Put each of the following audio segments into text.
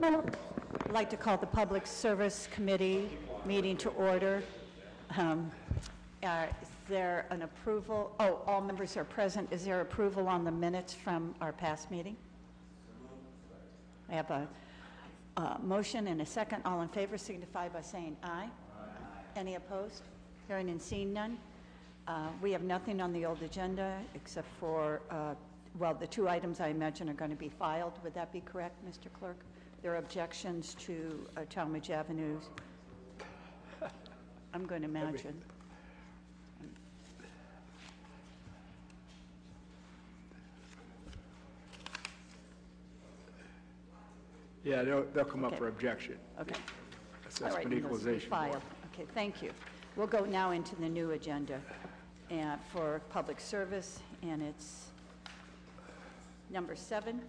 I'd like to call the Public Service Committee meeting to order. Um, uh, Is there an approval? Oh, all members are present. Is there approval on the minutes from our past meeting? I have a motion and a second. All in favor signify by saying aye. Any opposed? Hearing and seeing none. Uh, We have nothing on the old agenda except for, uh, well, the two items I imagine are going to be filed. Would that be correct, Mr. Clerk? There are objections to uh, Tallmadge Avenue's, I'm going to imagine. Yeah, they'll, they'll come up Okay. for objection. Okay. That's All right, Assessment and those will be Equalization Board. filed. Okay, thank you. We'll go now into the new agenda uh, for public service, and it's number seven.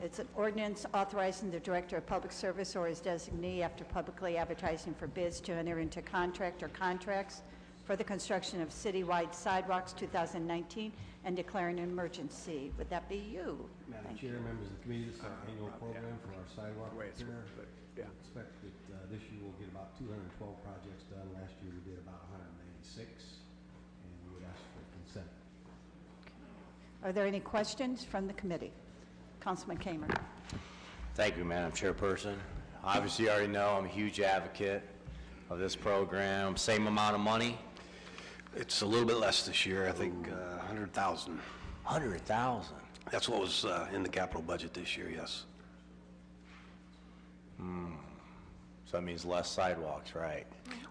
It's an ordinance authorizing the Director of Public Service or his designee after publicly advertising for bids to enter into contract or contracts for the construction of citywide sidewalks 2019 and declaring an emergency. Would that be you? Madam Thank Chair, members of the committee, this is our annual program for our sidewalk Way it's repair. but, yeah. We expect that uh, this year we'll get about 212 projects done. Last year we did about 196, and we would ask for consent. Are there any questions from the committee? Councilman Kammer. Thank you, Madam Chairperson. Obviously, you already know I'm a huge advocate of this program. Same amount of money, It's a little bit less this year, I think uh, 100,000. 100,000. That's what was uh, in the capital budget this year, yes. So that means less sidewalks, right?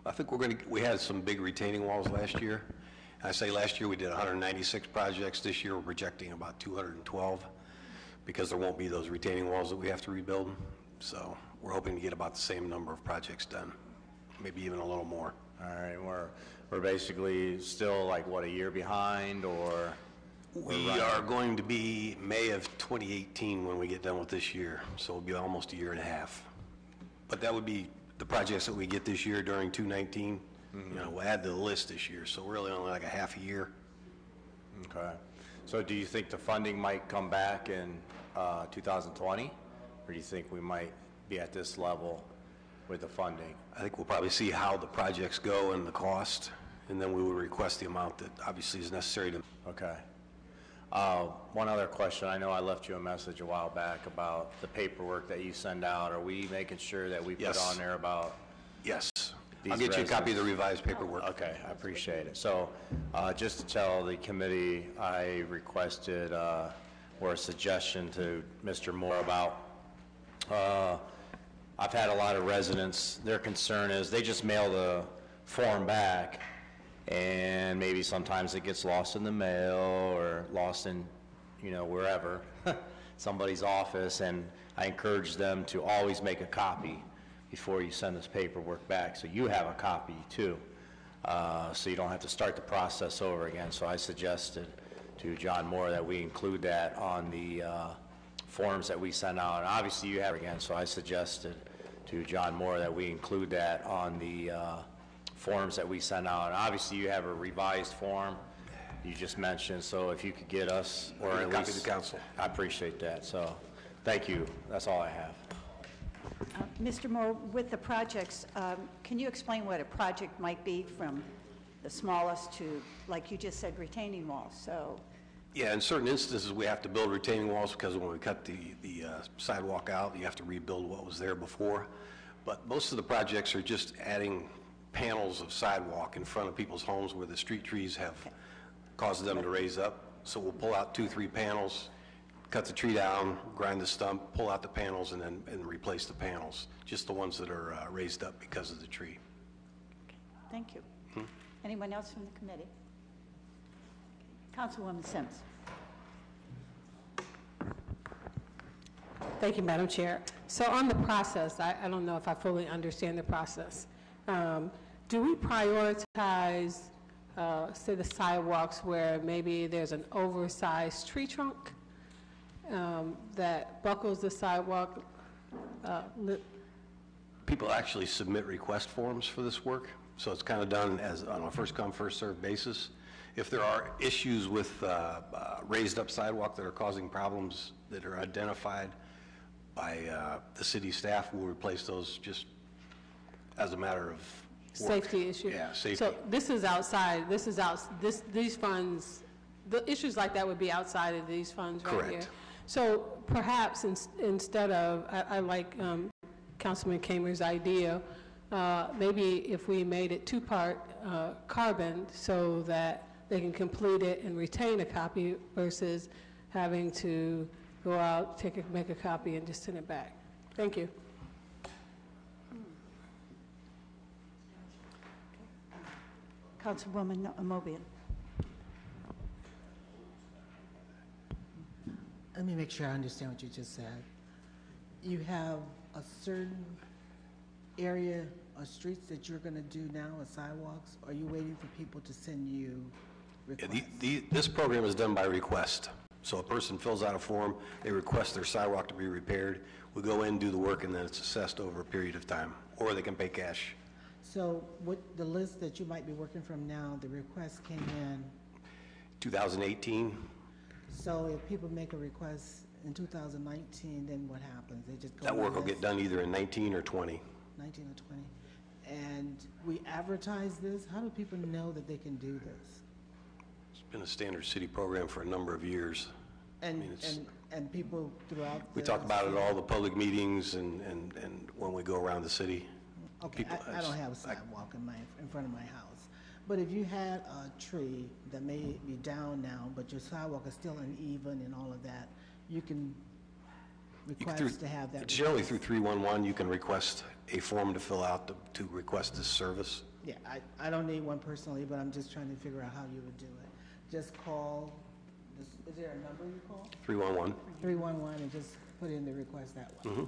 I think we're going to, we had some big retaining walls last year. I say last year we did 196 projects. This year we're projecting about 212 because there won't be those retaining walls that we have to rebuild. So we're hoping to get about the same number of projects done, maybe even a little more. All right, we're, we're basically still like, what, a year behind, or? We are going to be May of 2018 when we get done with this year, so it'll be almost a year and a half. But that would be the projects that we get this year during 219. You mm-hmm. know, we'll add to the list this year, so really only like a half a year. Okay. So do you think the funding might come back in uh, 2020? Or do you think we might be at this level with the funding? I think we'll probably see how the projects go and the cost, and then we will request the amount that obviously is necessary to Okay. Uh, One other question, I know I left you a message a while back about the paperwork that you send out. Are we making sure that we put on there about, Yes. I'll These get you a copy of the revised paperwork. okay, I appreciate it. So uh, just to tell the committee, I requested, uh, or a suggestion to Mr. Moore about, uh, I've had a lot of residents, their concern is they just mail the form back, and maybe sometimes it gets lost in the mail or lost in, you know, wherever, somebody's office, and I encourage them to always make a copy before you send this paperwork back, so you have a copy too, uh, so you don't have to start the process over again. So I suggested to John Moore that we include that on the uh, forms that we send out. And obviously, you have it again, so I suggested to John Moore that we include that on the uh, forms that we send out. And obviously, you have a revised form you just mentioned, so if you could get us, or at copy least... the council. I appreciate that, so, thank you. That's all I have. Uh, Mr. Moore, with the projects, um, can you explain what a project might be from the smallest to, like you just said, retaining walls? So, Yeah, in certain instances, we have to build retaining walls because when we cut the, the uh, sidewalk out, you have to rebuild what was there before. But most of the projects are just adding panels of sidewalk in front of people's homes where the street trees have caused them to raise up. So we'll pull out two, three panels, cut the tree down, grind the stump, pull out the panels, and then, and replace the panels, just the ones that are uh, raised up because of the tree. thank you. Anyone else from the committee? Councilwoman Sims. Thank you, Madam Chair. So on the process, I, I don't know if I fully understand the process. Um, Do we prioritize, uh, say, the sidewalks where maybe there's an oversized tree trunk um, that buckles the sidewalk? uh, li- People actually submit request forms for this work, so it's kind of done as, on a first-come, first-served basis. If there are issues with uh, uh, raised-up sidewalk that are causing problems that are identified, by uh, the city staff. We'll replace those just as a matter of work. Safety issue? Yeah, safety. So this is outside, this is out, this, these funds, the issues like that would be outside of these funds right here? Correct. So perhaps ins- instead of, I, I like um, Councilman Kammer's idea, uh, maybe if we made it two-part uh, carbon so that they can complete it and retain a copy versus having to go out, take a, make a copy and just send it back. Thank you. Councilwoman Omobien. Let me make sure I understand what you just said. You have a certain area or streets that you're gonna do now as sidewalks? Or are you waiting for people to send you Yeah, requests? the- the- This program is done by request. So a person fills out a form, they request their sidewalk to be repaired. We go in, do the work, and then it's assessed over a period of time. Or they can pay cash. So what, the list that you might be working from now, the request came in, 2018, so if people make a request in 2019, then what happens? They just go that work will get done either in 19 or 20. 19 or 20? And we advertise this? How do people know that they can do this? It's been a standard city program for a number of years. And, mean, and, and people throughout We the talk about it at all the public meetings and, and, and when we go around the city. Okay, people- I, I don't have a sidewalk in my, in front of my house. But if you had a tree that may be down now, but your sidewalk is still uneven and all of that, you can You can through- request to have that. Generally through 311, you can request a form to fill out to, to request this service. Yeah, I, I don't need one personally, but I'm just trying to figure out how you would do it. Just call, is is there a number you call? 311. 311 and just put in the request that way? Mm-hmm.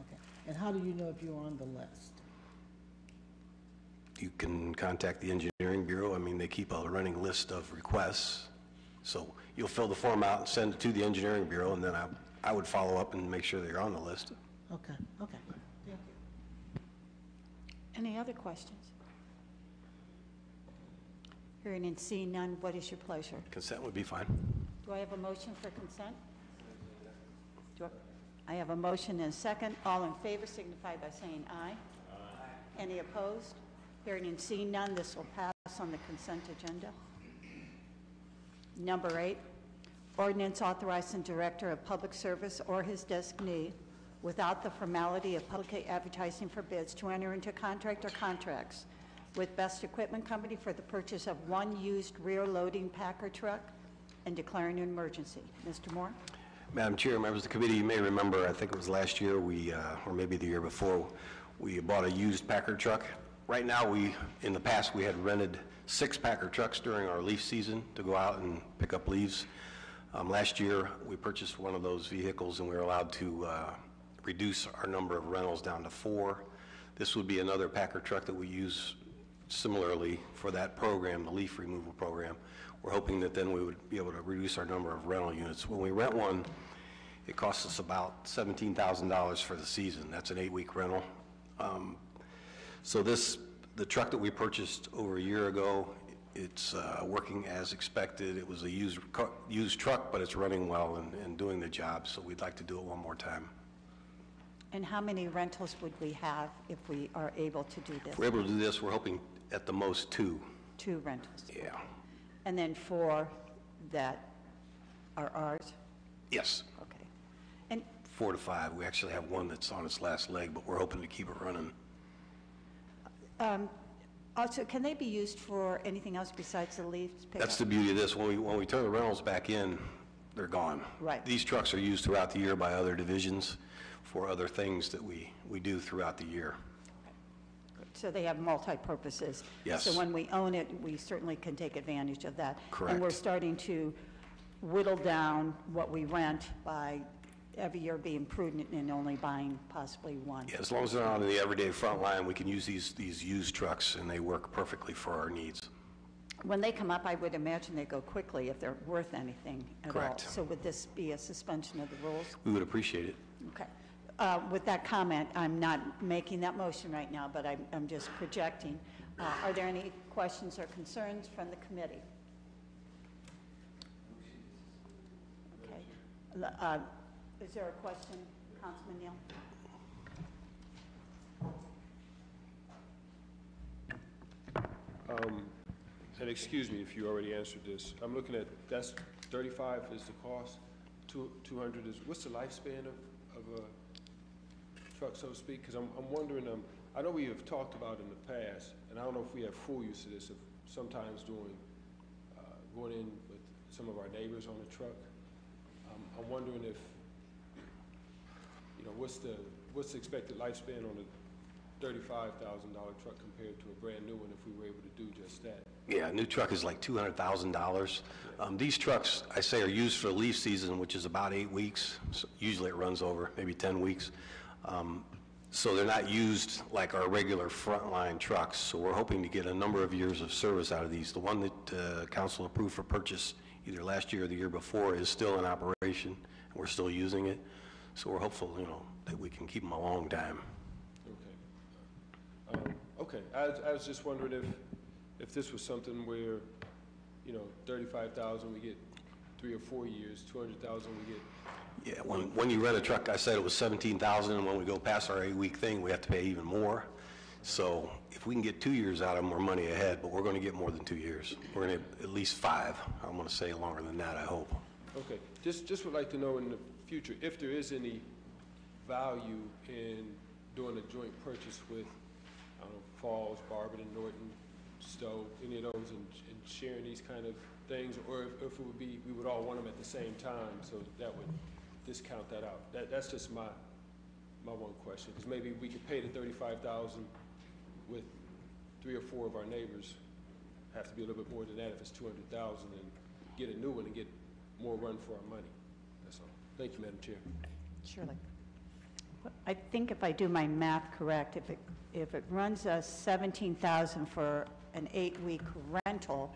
Okay. And how do you know if you're on the list? You can contact the engineering bureau. I mean, they keep a running list of requests. So you'll fill the form out and send it to the engineering bureau, and then I, I would follow up and make sure that you're on the list. Okay, okay. Thank you. Any other questions? Hearing and seeing none, what is your pleasure? Consent would be fine. Do I have a motion for consent? Do I I have a motion and a second. All in favor signify by saying aye. Aye. Any opposed? Hearing and seeing none, this will pass on the consent agenda. Number eight, ordinance authorizing Director of Public Service or his designee without the formality of public advertising for bids to enter into contract or contracts with Best Equipment Company for the purchase of one used rear-loading Packer truck and declaring an emergency. Mr. Moore? Madam Chair, members of the committee, you may remember, I think it was last year, we, uh, or maybe the year before, we bought a used Packer truck. Right now, we, in the past, we had rented six packer trucks during our leaf season to go out and pick up leaves. Um, Last year, we purchased one of those vehicles, and we were allowed to uh, reduce our number of rentals down to four. This would be another packer truck that we use similarly for that program, the leaf removal program. We're hoping that then we would be able to reduce our number of rental units. When we rent one, it costs us about $17,000 for the season. That's an eight-week rental. Um, So this, the truck that we purchased over a year ago, it's uh, working as expected. It was a used, used truck, but it's running well and, and doing the job, so we'd like to do it one more time. And how many rentals would we have if we are able to do this? If we're able to do this, we're hoping at the most two. Two rentals. Yeah. And then four that are ours? Yes, Okay. And four to five. We actually have one that's on its last leg, but we're hoping to keep it running. Um, also, can they be used for anything else besides the leaves pickup? That's the beauty of this. When we, when we turn the rentals back in, they're gone. Right. These trucks are used throughout the year by other divisions for other things that we, we do throughout the year. So they have multi-purposes? Yes. So when we own it, we certainly can take advantage of that? And we're Correct. starting to whittle down what we rent by every year being prudent and only buying possibly one? Yeah, as long as they're not on the everyday front line, we can use these, these used trucks, and they work perfectly for our needs. When they come up, I would imagine they go quickly if they're worth anything at all. Correct. So would this be a suspension of the rules? We would appreciate it. Okay. Uh, With that comment, I'm not making that motion right now, but I'm I'm just projecting. Uh, Are there any questions or concerns from the committee? Okay. L- uh, Is there a question, Councilman Neal? Um, And excuse me if you already answered this. I'm looking at, that's 35 is the cost, two 200 is, what's the lifespan of, of a truck, so to speak? Because I'm, I'm wondering, um, I know we have talked about in the past, and I don't know if we have full use of this, of sometimes doing, uh, going in with some of our neighbors on a truck. Um, I'm wondering if, know, what's the, what's the expected lifespan on a thirty-five thousand dollar truck compared to a brand new one if we were able to do just that? Yeah, a new truck is like $200,000. Um, These trucks, I say, are used for leaf season, which is about eight weeks. So Usually it runs over, maybe 10 weeks. Um, So they're not used like our regular frontline trucks. So we're hoping to get a number of years of service out of these. The one that uh, council approved for purchase either last year or the year before is still in operation, and we're still using it. So we're hopeful, you know, that we can keep them a long time. Okay. Um, Okay, I, was- I was just wondering if, if this was something where, you know, thirty-five thousand, we get three or four years, two hundred thousand, we get, Yeah, when, when you rent a truck, I said it was 17,000, and when we go past our eight-week thing, we have to pay even more. So if we can get two years out of them, we're money ahead, but we're going to get more than two years. We're going to, at least five. I'm going to say longer than that, I hope. Okay. Just, just would like to know in the future, if there is any value in doing a joint purchase with, I don't know, Falls, Barberton, Norton, Stow, any of those, and, and sharing these kind of things, or if, if it would be, we would all want them at the same time, so that would discount that out. That, that's just my, my one question, because maybe we could pay the thirty-five thousand with three or four of our neighbors, have to be a little bit more than that if it's two hundred thousand, and get a new one and get more run for our money. That's all. Thank you, Madam Chair. Surely. I think if I do my math correct, if it, if it runs us 17,000 for an eight-week rental,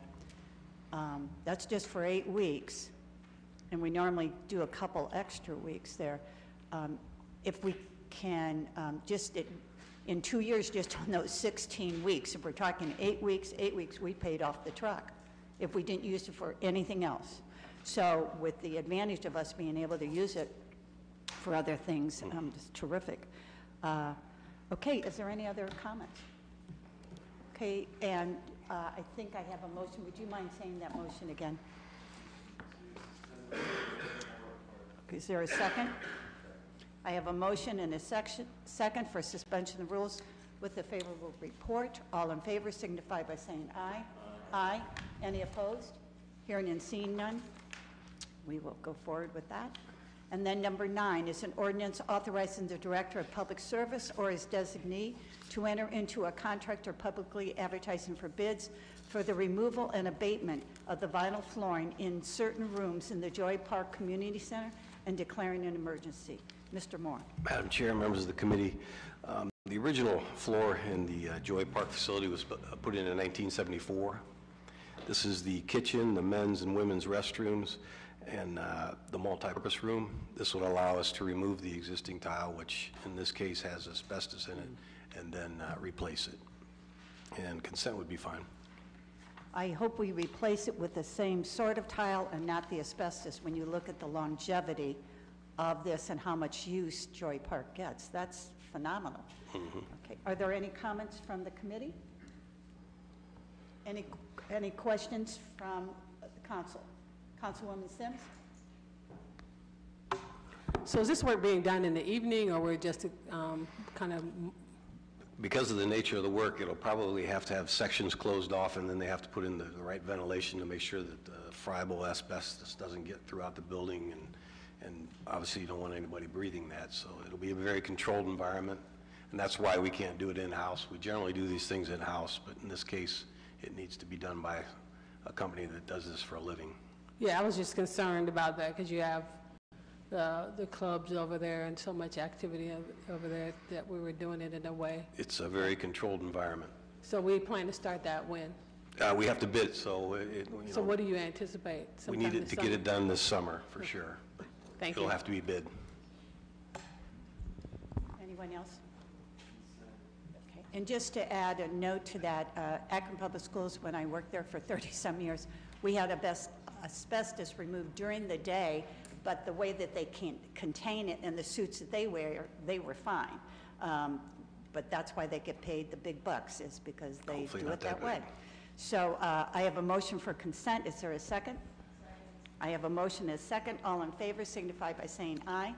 um, that's just for eight weeks, and we normally do a couple extra weeks there. Um, If we can, um, just, it- in two years, just on those 16 weeks, if we're talking eight weeks, eight weeks, we paid off the truck, if we didn't use it for anything else. So with the advantage of us being able to use it for other things, um, it's terrific. Uh, Okay, is there any other comments? Okay, and uh, I think I have a motion. Would you mind saying that motion again? Okay, Is there a second? I have a motion and a section, second for suspension of the rules with a favorable report. All in favor signify by saying aye. Aye. Any opposed? Hearing and seeing none, we will go forward with that. And then number nine is an ordinance authorizing the Director of Public Service or his designee to enter into a contract or publicly advertising for bids for the removal and abatement of the vinyl flooring in certain rooms in the Joy Park Community Center and declaring an emergency. Mr. Moore. Madam Chair, members of the committee, um, the original floor in the uh, Joy Park facility was uh, put in in 1974. This is the kitchen, the men's and women's restrooms, and uh, the multipurpose room. This would allow us to remove the existing tile, which in this case has asbestos in it, and then uh, replace it. And consent would be fine. I hope we replace it with the same sort of tile and not the asbestos when you look at the longevity of this and how much use Joy Park gets. That's phenomenal. Okay, are there any comments from the committee? Any, any questions from the council? Councilwoman Sims? So is this work being done in the evening, or we're just um, kind of, Because of the nature of the work, it'll probably have to have sections closed off, and then they have to put in the the right ventilation to make sure that uh, friable asbestos doesn't get throughout the building, and, and obviously you don't want anybody breathing that, so it'll be a very controlled environment, and that's why we can't do it in-house. We generally do these things in-house, but in this case, it needs to be done by a company that does this for a living. Yeah, I was just concerned about that, because you have the, the clubs over there and so much activity o- over there that we were doing it in a way. It's a very controlled environment. So we plan to start that when? Uh, We have to bid, so it, you So know, what do you anticipate? we sometime need it this to get summer? it done this summer, for sure. Thank you. It'll have to be bid. Anyone else? Okay. And just to add a note to that, uh, Akron Public Schools, when I worked there for 30-some years, we had asbest- asbestos removed during the day but the way that they can contain it and the suits that they wear, they were fine. Um, But that's why they get paid the big bucks, is because they Hopefully do not it that that way. So uh, I have a motion for consent. Is there a second? I have a motion as second. All in favor signify by saying aye.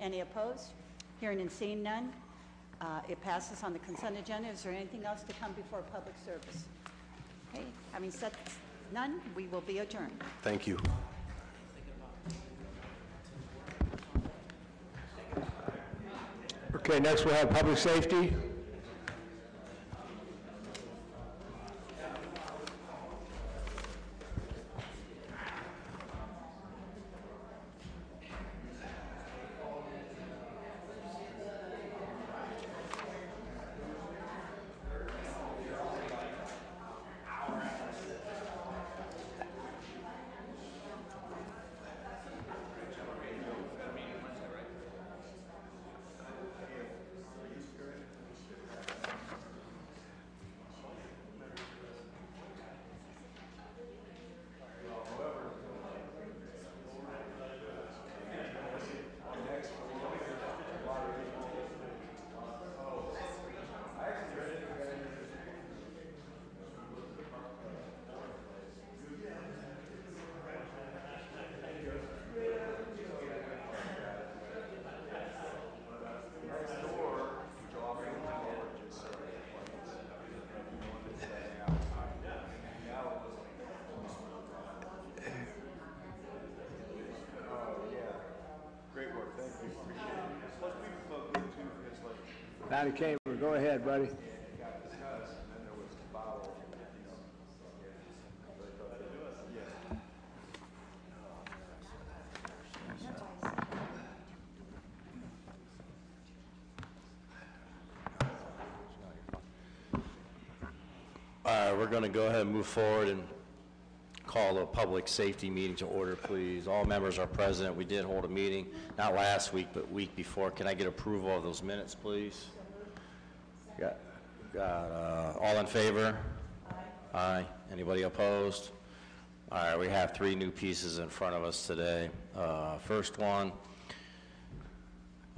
Any opposed? Hearing and seeing none, uh, it passes on the consent agenda. Is there anything else to come before public service? Okay, having said none, we will be adjourned. Thank you. Okay, next we'll have public safety. Donnie Cameron, go ahead, buddy. Right, we're going to go ahead and move forward and call a public safety meeting to order, please. All members are present. We did hold a meeting, not last week, but week before. Can I get approval of those minutes, please? Uh, all in favor? Aye. Aye. Anybody opposed? All right, we have three new pieces in front of us today. Uh, First one,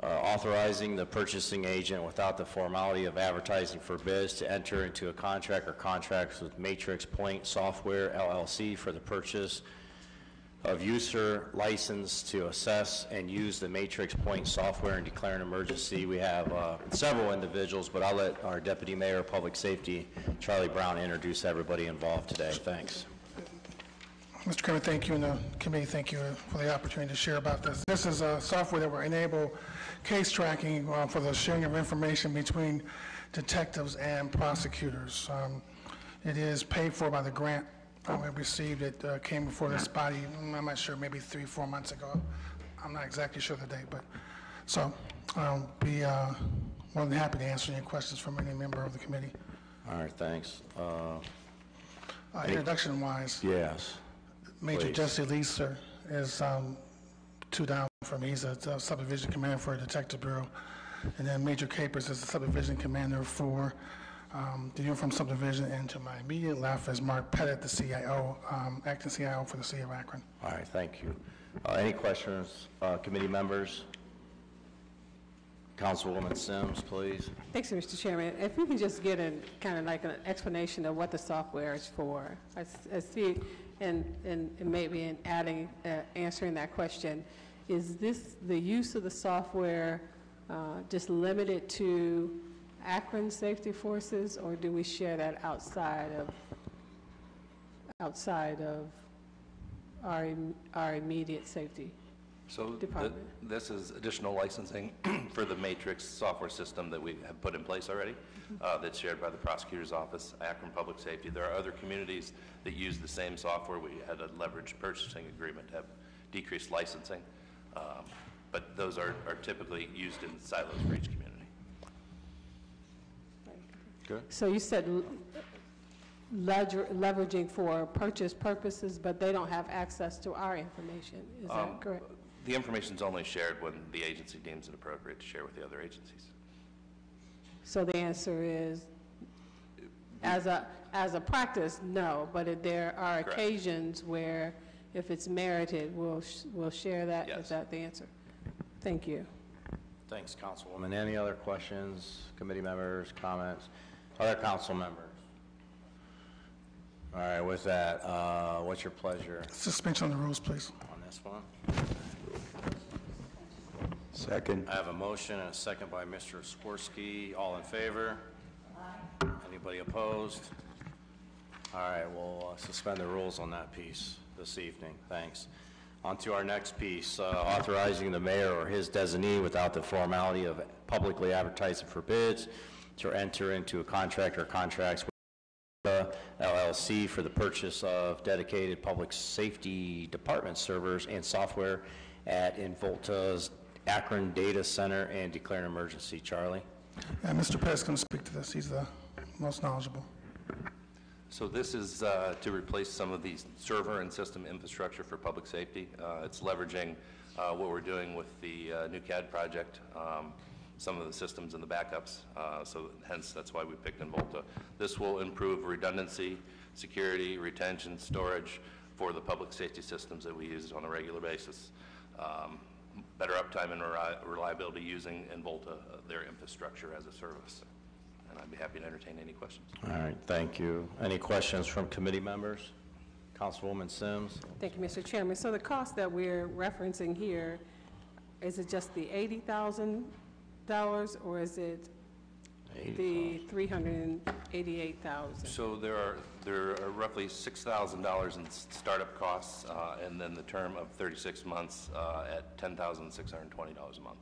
uh, authorizing the purchasing agent without the formality of advertising for bids to enter into a contract or contracts with Matrix Point Software LLC for the purchase of user license to assess and use the Matrix Point software and declare an emergency. We have uh, several individuals, but I'll let our Deputy Mayor of Public Safety, Charlie Brown, introduce everybody involved today. Thanks. Mr. Chairman, thank you, and the committee, thank you for the opportunity to share about this. This is a software that will enable case tracking uh, for the sharing of information between detectives and prosecutors. Um, It is paid for by the grant uh, we received. It uh, came before this body, mm, I'm not sure, maybe three, four months ago. I'm not exactly sure the date, but, so I'll be uh, more than happy to answer any questions from any member of the committee. All right, thanks. Uh, Uh, Introduction-wise, Yes. Major Please. Jesse Leeser is um, two down from me. He's a a subdivision commander for the Detective Bureau. And then Major Capers is the subdivision commander for um, the from Subdivision. And to my immediate left is Mark Pettit, the CIO, um, acting CIO for the city of Akron. All right, thank you. Uh, Any questions, uh, committee members? Councilwoman Sims, please. Thanks, Mr. Chairman. If we can just get a, kind of like an explanation of what the software is for. I see, and, and and maybe in adding, uh, answering that question, is this, the use of the software uh, just limited to Akron Safety Forces, or do we share that outside of, outside of our, im- our immediate safety? So th- Department. this is additional licensing for the Matrix software system that we have put in place already, uh, that's shared by the prosecutor's office, Akron Public Safety. There are other communities that use the same software. We had a leveraged purchasing agreement to have decreased licensing, um, but those are are typically used in silos for each community. Good. So you said l- lever- leveraging for purchase purposes, but they don't have access to our information, is Um, that correct? The information's only shared when the agency deems it appropriate to share with the other agencies. So the answer is, as a, as a practice, no, but if there are Correct. occasions where if it's merited, we'll, sh- we'll share that, Yes. if that's the answer. Thank you. Thanks, Councilwoman. Any other questions, committee members, comments? Other council members? All right, with that, uh, what's your pleasure Suspension on the rules, please. on this one? Second. I have a motion and a second by Mr. Swirsky. All in favor? Anybody opposed? All right, we'll uh, suspend the rules on that piece this evening. Thanks. On to our next piece, uh, authorizing the mayor or his designee without the formality of publicly advertising for bids to enter into a contract or contracts with LLC for the purchase of dedicated public safety department servers and software at Involta's Akron Data Center and declare an emergency. Charlie? And Mr. Pettis can speak to this. He's the most knowledgeable. So this is uh, to replace some of the server and system infrastructure for public safety. Uh, It's leveraging uh, what we're doing with the uh, new CAD project, um, some of the systems and the backups, uh, so hence, that's why we picked Involta. This will improve redundancy, security, retention, storage for the public safety systems that we use on a regular basis. Um, Better uptime and reliability using Involta, uh, their infrastructure as a service. And I'd be happy to entertain any questions. All right, thank you. Any questions from committee members? Councilwoman Sims? Thank you, Mr. Chairman. So the cost that we're referencing here, is it just the $80,000, or is it the $388,000? So there are, there are roughly $6,000 in s- startup costs, uh, and then the term of 36 months uh, at $10,620 a month.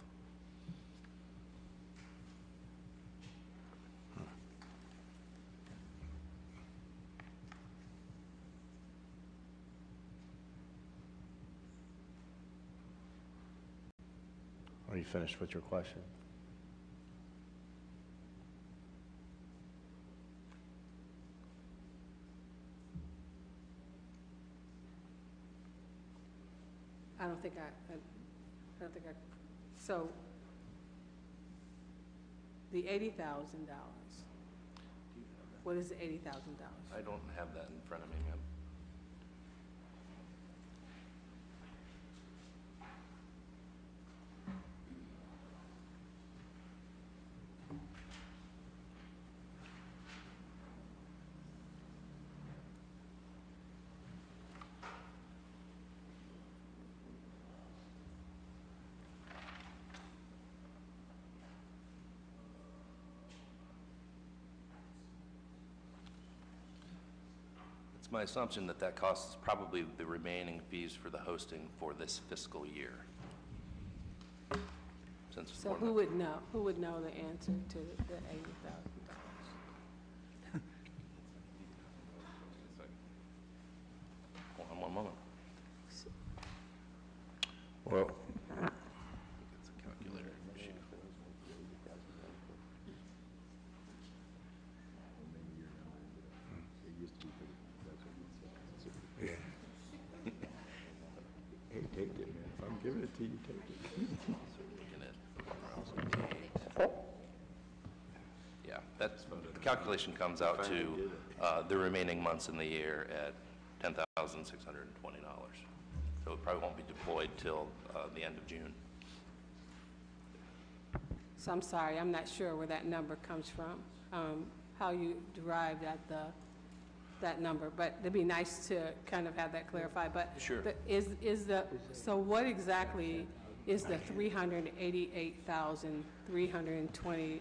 Are you finished with your question? I don't think I, I I don't think I, so, the $80,000, what is the $80,000? I don't have that in front of me, ma'am. It's my assumption that that cost is probably the remaining fees for the hosting for this fiscal year. Since So we're who not- would know, who would know the answer to the $80,000? Hold on one moment. Well, It's a calculator. Shoot. Hey, take it, man. If I'm giving it to you, take it. Looking at 1,008. Yeah, that's, the calculation comes out to uh, the remaining months in the year at $10,620. So it probably won't be deployed till uh, the end of June. So I'm sorry, I'm not sure where that number comes from, um, how you derived at the, that number, but it'd be nice to kind of have that clarified, but. Sure. the- Is, is the, so what exactly is the $388,320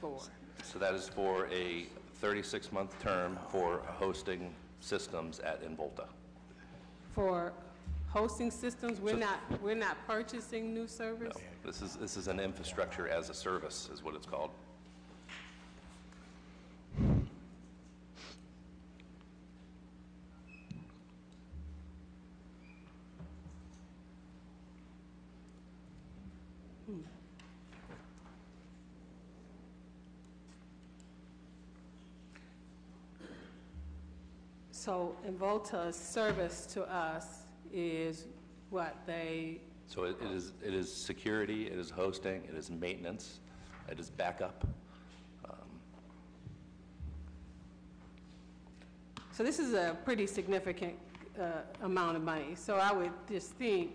for? So that is for a 36-month term for hosting systems at Involta. For hosting systems, we're not, we're not purchasing new servers? This is, this is an infrastructure as a service, is what it's called. So Involta's service to us is what, they, So it it is, it is security, it is hosting, it is maintenance, it is backup. Um, so this is a pretty significant uh, amount of money. So I would just think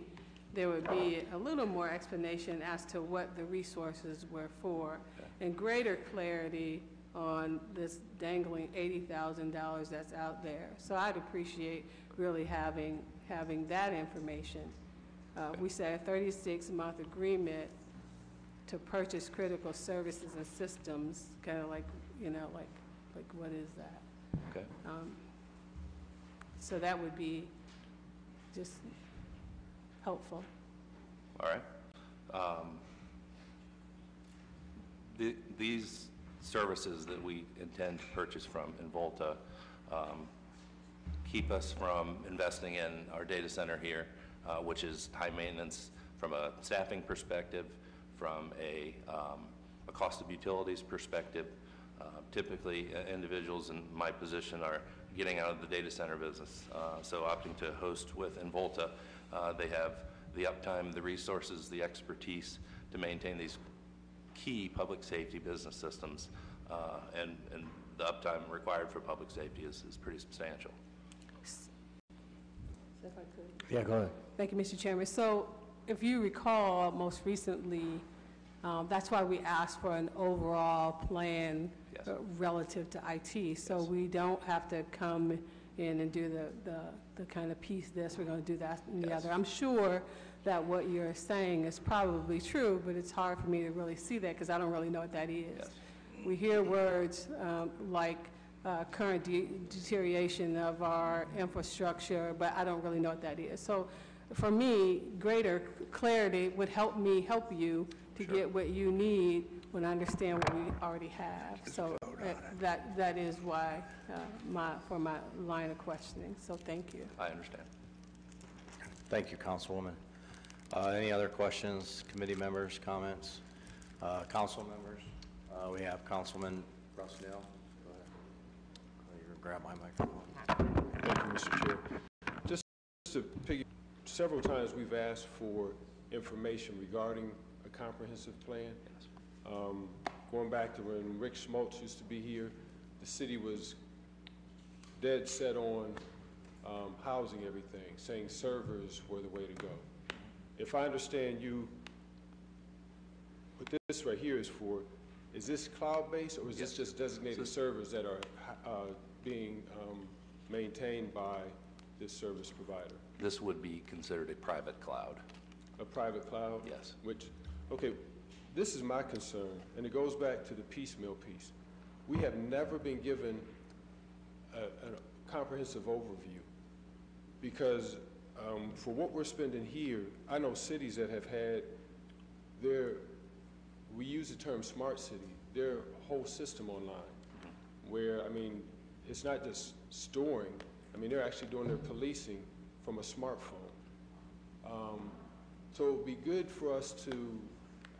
there would be a little more explanation as to what the resources were for, and greater clarity on this dangling $80,000 that's out there. So I'd appreciate really having, having that information. Uh, We said a 36-month agreement to purchase critical services and systems, kind of like, you know, like, like what is that? Okay. Um, So that would be just helpful. All right. Um, the- These services that we intend to purchase from Involta um, keep us from investing in our data center here, uh, which is high maintenance from a staffing perspective, from a um, a cost of utilities perspective. Uh, Typically, uh, individuals in my position are getting out of the data center business, uh, so opting to host with Involta. uh, They have the uptime, the resources, the expertise to maintain these key public safety business systems, uh, and and the uptime required for public safety is is pretty substantial. If I could. Yeah, go ahead. Thank you, Mr. Chairman. So if you recall, most recently, um, that's why we asked for an overall plan Yes. uh, relative to IT. So Yes. we don't have to come in and do the, the, the kind of piece this, we're going to do that and the other. I'm sure that what you're saying is probably true, but it's hard for me to really see that because I don't really know what that is. Yes. We hear words um, like uh, current de- deterioration of our infrastructure, but I don't really know what that is. So for me, greater clarity would help me help you to Sure. get what you need when I understand what we already have. So uh, that, that is why, uh, my, for my line of questioning. So thank you. I understand. Thank you, Councilwoman. Uh, Any other questions, committee members, comments? Uh, Council members? Uh, We have Councilman Rossdale. Go ahead. Oh, You grab my microphone. Thank you, Mr. Chair. Just to piggy, several times we've asked for information regarding a comprehensive plan. Um, Going back to when Rick Schmaltz used to be here, the city was dead set on um, housing everything, saying servers were the way to go. If I understand you, what this right here is for, is this cloud-based, or is this just designated servers that are uh, being um, maintained by this service provider? This would be considered a private cloud. A private cloud? Yes. Which, okay, this is my concern, and it goes back to the piecemeal piece. We have never been given a, a comprehensive overview, because um, for what we're spending here, I know cities that have had their, we use the term smart city, their whole system online, where, I mean, it's not just storing, I mean, they're actually doing their policing from a smartphone. Um, So it would be good for us to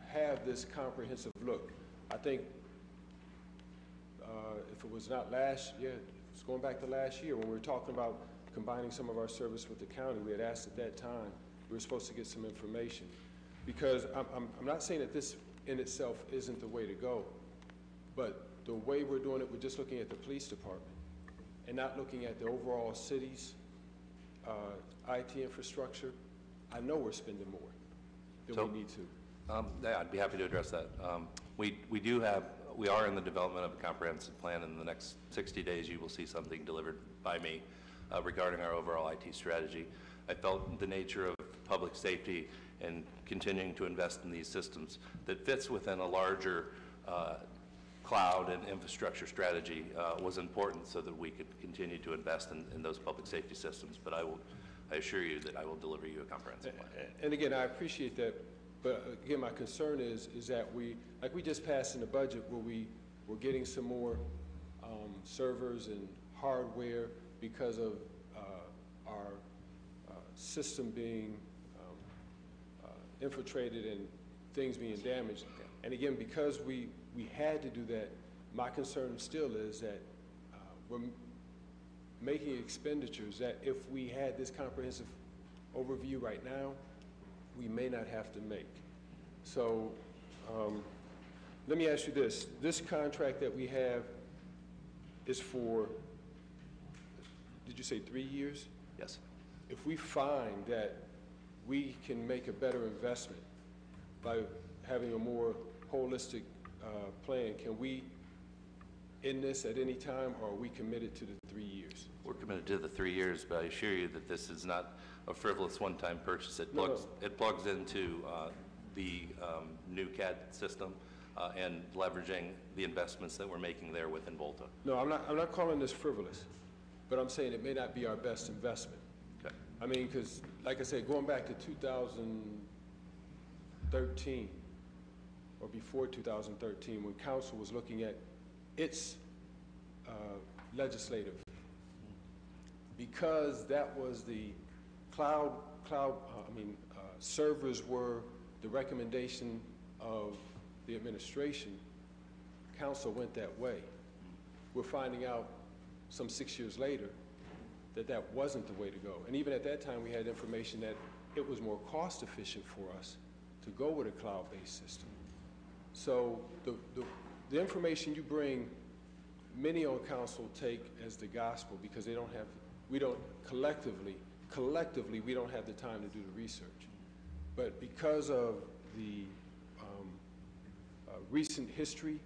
have this comprehensive look. I think, uh, if it was not last, yeah, it's going back to last year, when we were talking about combining some of our service with the county, we had asked at that time, we were supposed to get some information. Because I'm, I'm, I'm not saying that this in itself isn't the way to go, but the way we're doing it, we're just looking at the police department and not looking at the overall city's uh, IT infrastructure, I know we're spending more than So- we need to. Um, Yeah, I'd be happy to address that. Um, We, we do have, we are in the development of a comprehensive plan. In the next 60 days, you will see something delivered by me uh, regarding our overall IT strategy. I felt the nature of public safety and continuing to invest in these systems that fits within a larger uh, cloud and infrastructure strategy uh, was important so that we could continue to invest in, in those public safety systems. But I will, I assure you that I will deliver you a comprehensive plan. And again, I appreciate that, but again, my concern is, is that we, like we just passed in the budget where we, we're getting some more um, servers and hardware because of uh, our uh, system being um, uh, infiltrated and things being damaged. And again, because we, we had to do that, my concern still is that uh, we're making expenditures that if we had this comprehensive overview right now, we may not have to make. So, um, let me ask you this, this contract that we have is for, did you say three years? Yes. if we find that we can make a better investment by having a more holistic uh, plan, can we end this at any time, or are we committed to the three years? We're committed to the three years, but I assure you that this is not a frivolous one-time purchase. It No, no. plugs, it plugs into uh, the um, new CAD system uh, and leveraging the investments that we're making there with Involta. No, I'm not, I'm not calling this frivolous, but I'm saying it may not be our best investment. Okay. I mean, because, like I said, going back to 2013, or before 2013, when council was looking at its uh, legislative, because that was the cloud, cloud, uh, I mean, uh, servers were the recommendation of the administration, council went that way. We're finding out some six years later that that wasn't the way to go. And even at that time, we had information that it was more cost-efficient for us to go with a cloud-based system. So the, the, the information you bring, many on council take as the gospel because they don't have, we don't collectively, collectively, we don't have the time to do the research. But because of the um, uh, recent history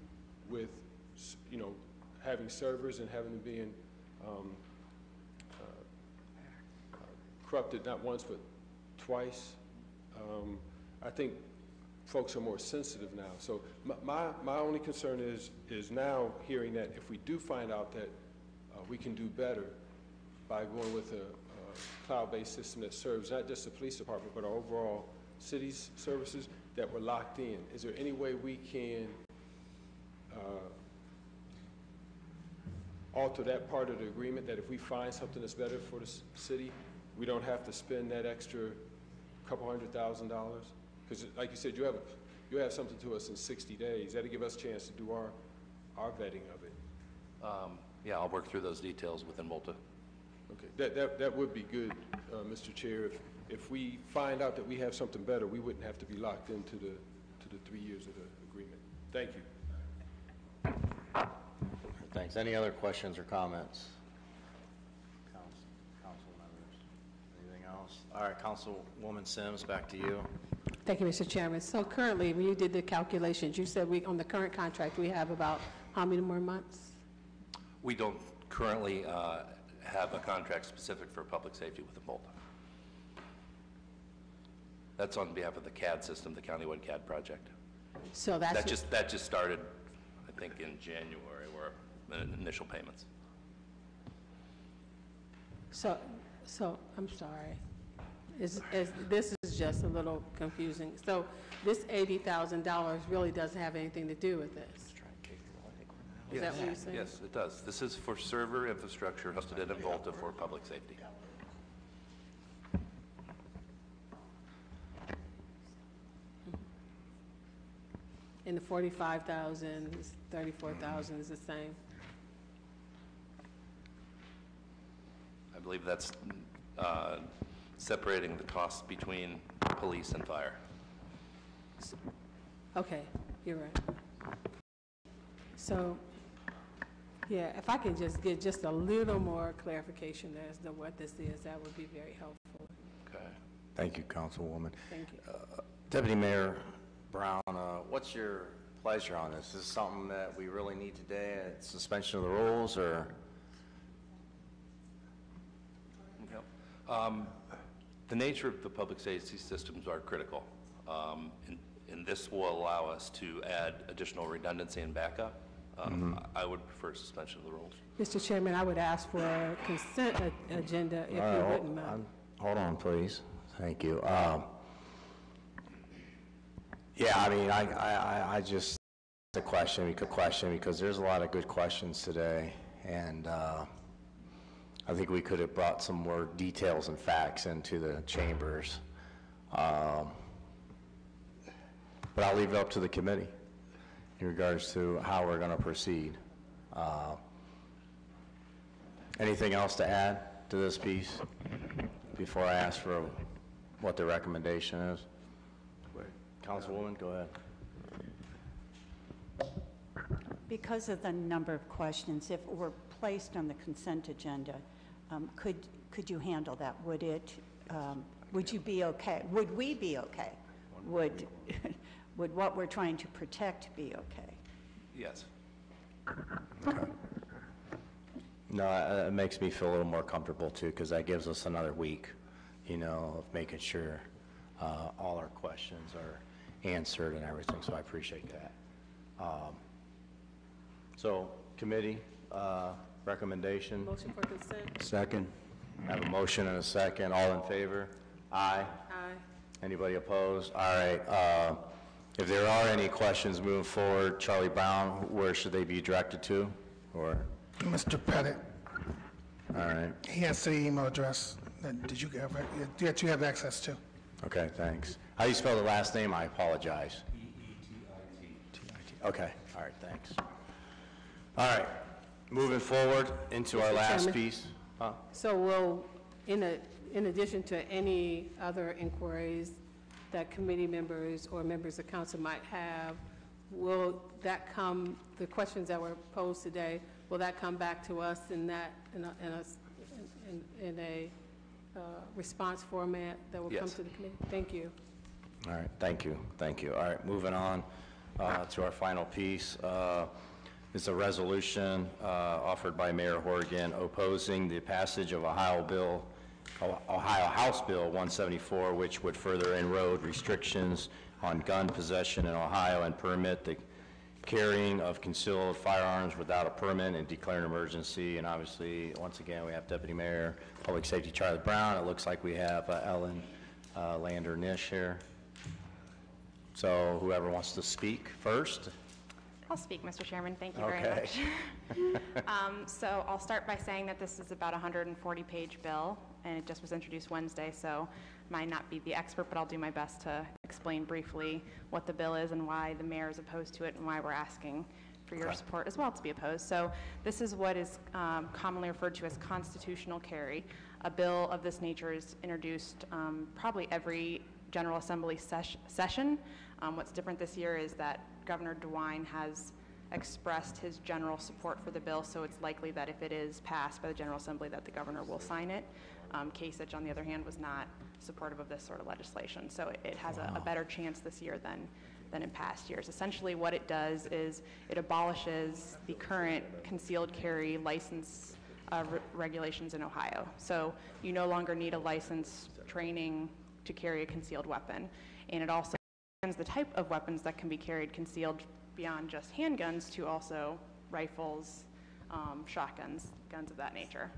with, you know, having servers and having them being um, uh, corrupted not once but twice, um, I think folks are more sensitive now. So my- my, my only concern is, is now hearing that if we do find out that uh, we can do better by going with a a cloud-based system that serves not just the police department, but our overall city's services, that we're locked in. Is there any way we can uh, alter that part of the agreement, that if we find something that's better for the s- city, we don't have to spend that extra couple hundred thousand dollars? Because like you said, you have, you have something to us in 60 days. That'll give us a chance to do our, our vetting of it. Um, Yeah, I'll work through those details with Involta. Okay, that, that, that would be good, uh, Mr. Chair. If, if we find out that we have something better, we wouldn't have to be locked into the, to the three years of the agreement. Thank you. Thanks. Any other questions or comments? Council council members? Anything else? All right, Councilwoman Sims, back to you. Thank you, Mr. Chairman. So currently, when you did the calculations, you said we, on the current contract, we have about how many more months? We don't currently uh, have a contract specific for public safety with Involta. That's on behalf of the CAD system, the countywide CAD project. So that's... That just, that just started, I think, in January, where the initial payments. So, so, I'm sorry. Is, is, this is just a little confusing. So this $80,000 really doesn't have anything to do with this? Is that what you're saying? Yes, it does. This is for server infrastructure hosted in Volta for public safety. And the 45,000, is 34,000 is the same? Believe that's uh, separating the costs between police and fire. Okay, you're right. So, yeah, if I can just get just a little more clarification as to what this is, that would be very helpful. Okay. Thank you, Councilwoman. Thank you. Deputy Mayor Brown, uh, what's your pleasure on this? Is this something that we really need today, a suspension of the rules, or? Yep. Um, The nature of the public safety systems are critical, um, and and this will allow us to add additional redundancy and backup. Um, I I would prefer suspension of the rules. Mr. Chairman, I would ask for a consent a- agenda if All you wouldn't hold- mind. I'm- Hold on, please. Thank you. Um, Yeah, I mean, I, I, I- I just, it's a question, we could question, because there's a lot of good questions today, and uh, I think we could have brought some more details and facts into the chambers. Um, But I'll leave it up to the committee in regards to how we're going to proceed. Uh, Anything else to add to this piece before I ask for what the recommendation is? Councilwoman, go ahead. Because of the number of questions, if it were placed on the consent agenda, um, could, could you handle that? Would it, um, would you be okay? Would we be okay? Would, would what we're trying to protect be okay? Yes. No, uh, it makes me feel a little more comfortable too, because that gives us another week, you know, of making sure uh, all our questions are answered and everything, so I appreciate that. Um, So, committee, uh, recommendation, Motion for consent? Second. I have a motion and a second, all in favor? Aye. Aye. Anybody opposed? All right, uh, if there are any questions moving forward, Charlie Brown, where should they be directed to? Or, Mr. Pettit, all right, he has the email address that did you have, that you have access to. okay, thanks. How do you spell the last name? I apologize. Okay, all right, thanks. All right, moving forward into our Mr. last Chairman. piece. Huh? So will, in a, in addition to any other inquiries that committee members or members of council might have, will that come, the questions that were posed today, will that come back to us in that, in a, in a, in- in a uh, response format that will come Yes. to the committee? Thank you. All right, thank you, thank you. All right, moving on uh, to our final piece. Uh, It's a resolution uh, offered by Mayor Horrigan opposing the passage of Ohio Bill, Ohio House Bill 174, which would further enroad restrictions on gun possession in Ohio and permit the carrying of concealed firearms without a permit and declare an emergency. And obviously, once again, we have Deputy Mayor, Public Safety Charlie Brown. It looks like we have uh, Ellen uh, Lander Nischt here. So whoever wants to speak first? I'll speak, Mr. Chairman. Thank you very Okay. much. Um, So I'll start by saying that this is about a 140-page bill, and it just was introduced Wednesday, so might not be the expert, but I'll do my best to explain briefly what the bill is and why the mayor is opposed to it and why we're asking for your support as well to be opposed. So this is what is um, commonly referred to as constitutional carry. A bill of this nature is introduced um, probably every General Assembly sesh- session. Um, What's different this year is that Governor DeWine has expressed his general support for the bill, so it's likely that if it is passed by the General Assembly, that the governor will sign it. Um, Kasich, on the other hand, was not supportive of this sort of legislation, so it- it has a a better chance this year than, than in past years. Essentially, what it does is it abolishes the current concealed carry license uh, re- regulations in Ohio. So you no longer need a license training to carry a concealed weapon, and it also expands the type of weapons that can be carried concealed beyond just handguns to also rifles, um, shotguns, guns of that nature.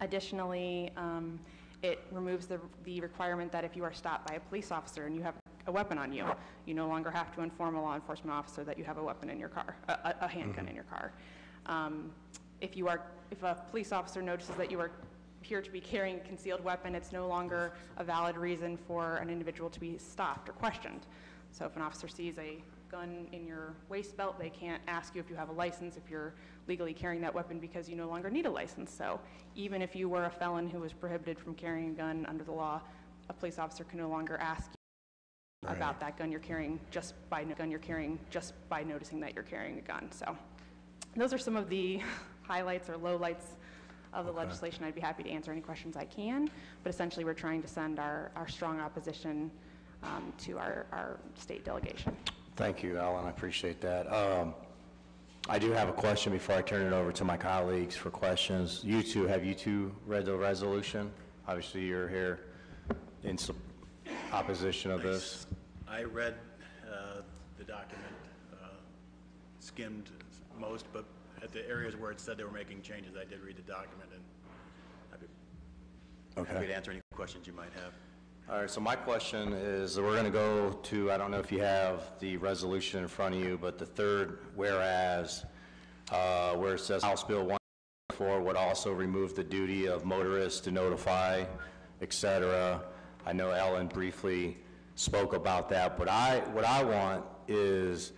Additionally, um, it removes the, the requirement that if you are stopped by a police officer and you have a weapon on you, you no longer have to inform a law enforcement officer that you have a weapon in your car, a, a a handgun in your car. Um, If you are, if a police officer notices that you are, appear to be carrying a concealed weapon, it's no longer a valid reason for an individual to be stopped or questioned. So if an officer sees a gun in your waist belt, they can't ask you if you have a license, if you're legally carrying that weapon because you no longer need a license. So even if you were a felon who was prohibited from carrying a gun under the law, a police officer can no longer ask you about that gun you're carrying just by, gun you're carrying just by noticing that you're carrying a gun. So those are some of the highlights or lowlights of the legislation. I'd be happy to answer any questions I can, but essentially, we're trying to send our, our strong opposition um, to our, our state delegation. Thank you, Alan, I appreciate that. Um, I do have a question before I turn it over to my colleagues for questions. You two, have you two read the resolution? Obviously, you're here in sup- opposition of this. I read uh, the document, uh, skimmed most, but at the areas where it said they were making changes, I did read the document, and I'd be happy Okay. to answer any questions you might have. All right, so my question is, we're going to go to, I don't know if you have the resolution in front of you, but the third whereas, uh, where it says House Bill 104 would also remove the duty of motorists to notify, et cetera. I know Ellen briefly spoke about that, but I, what I want is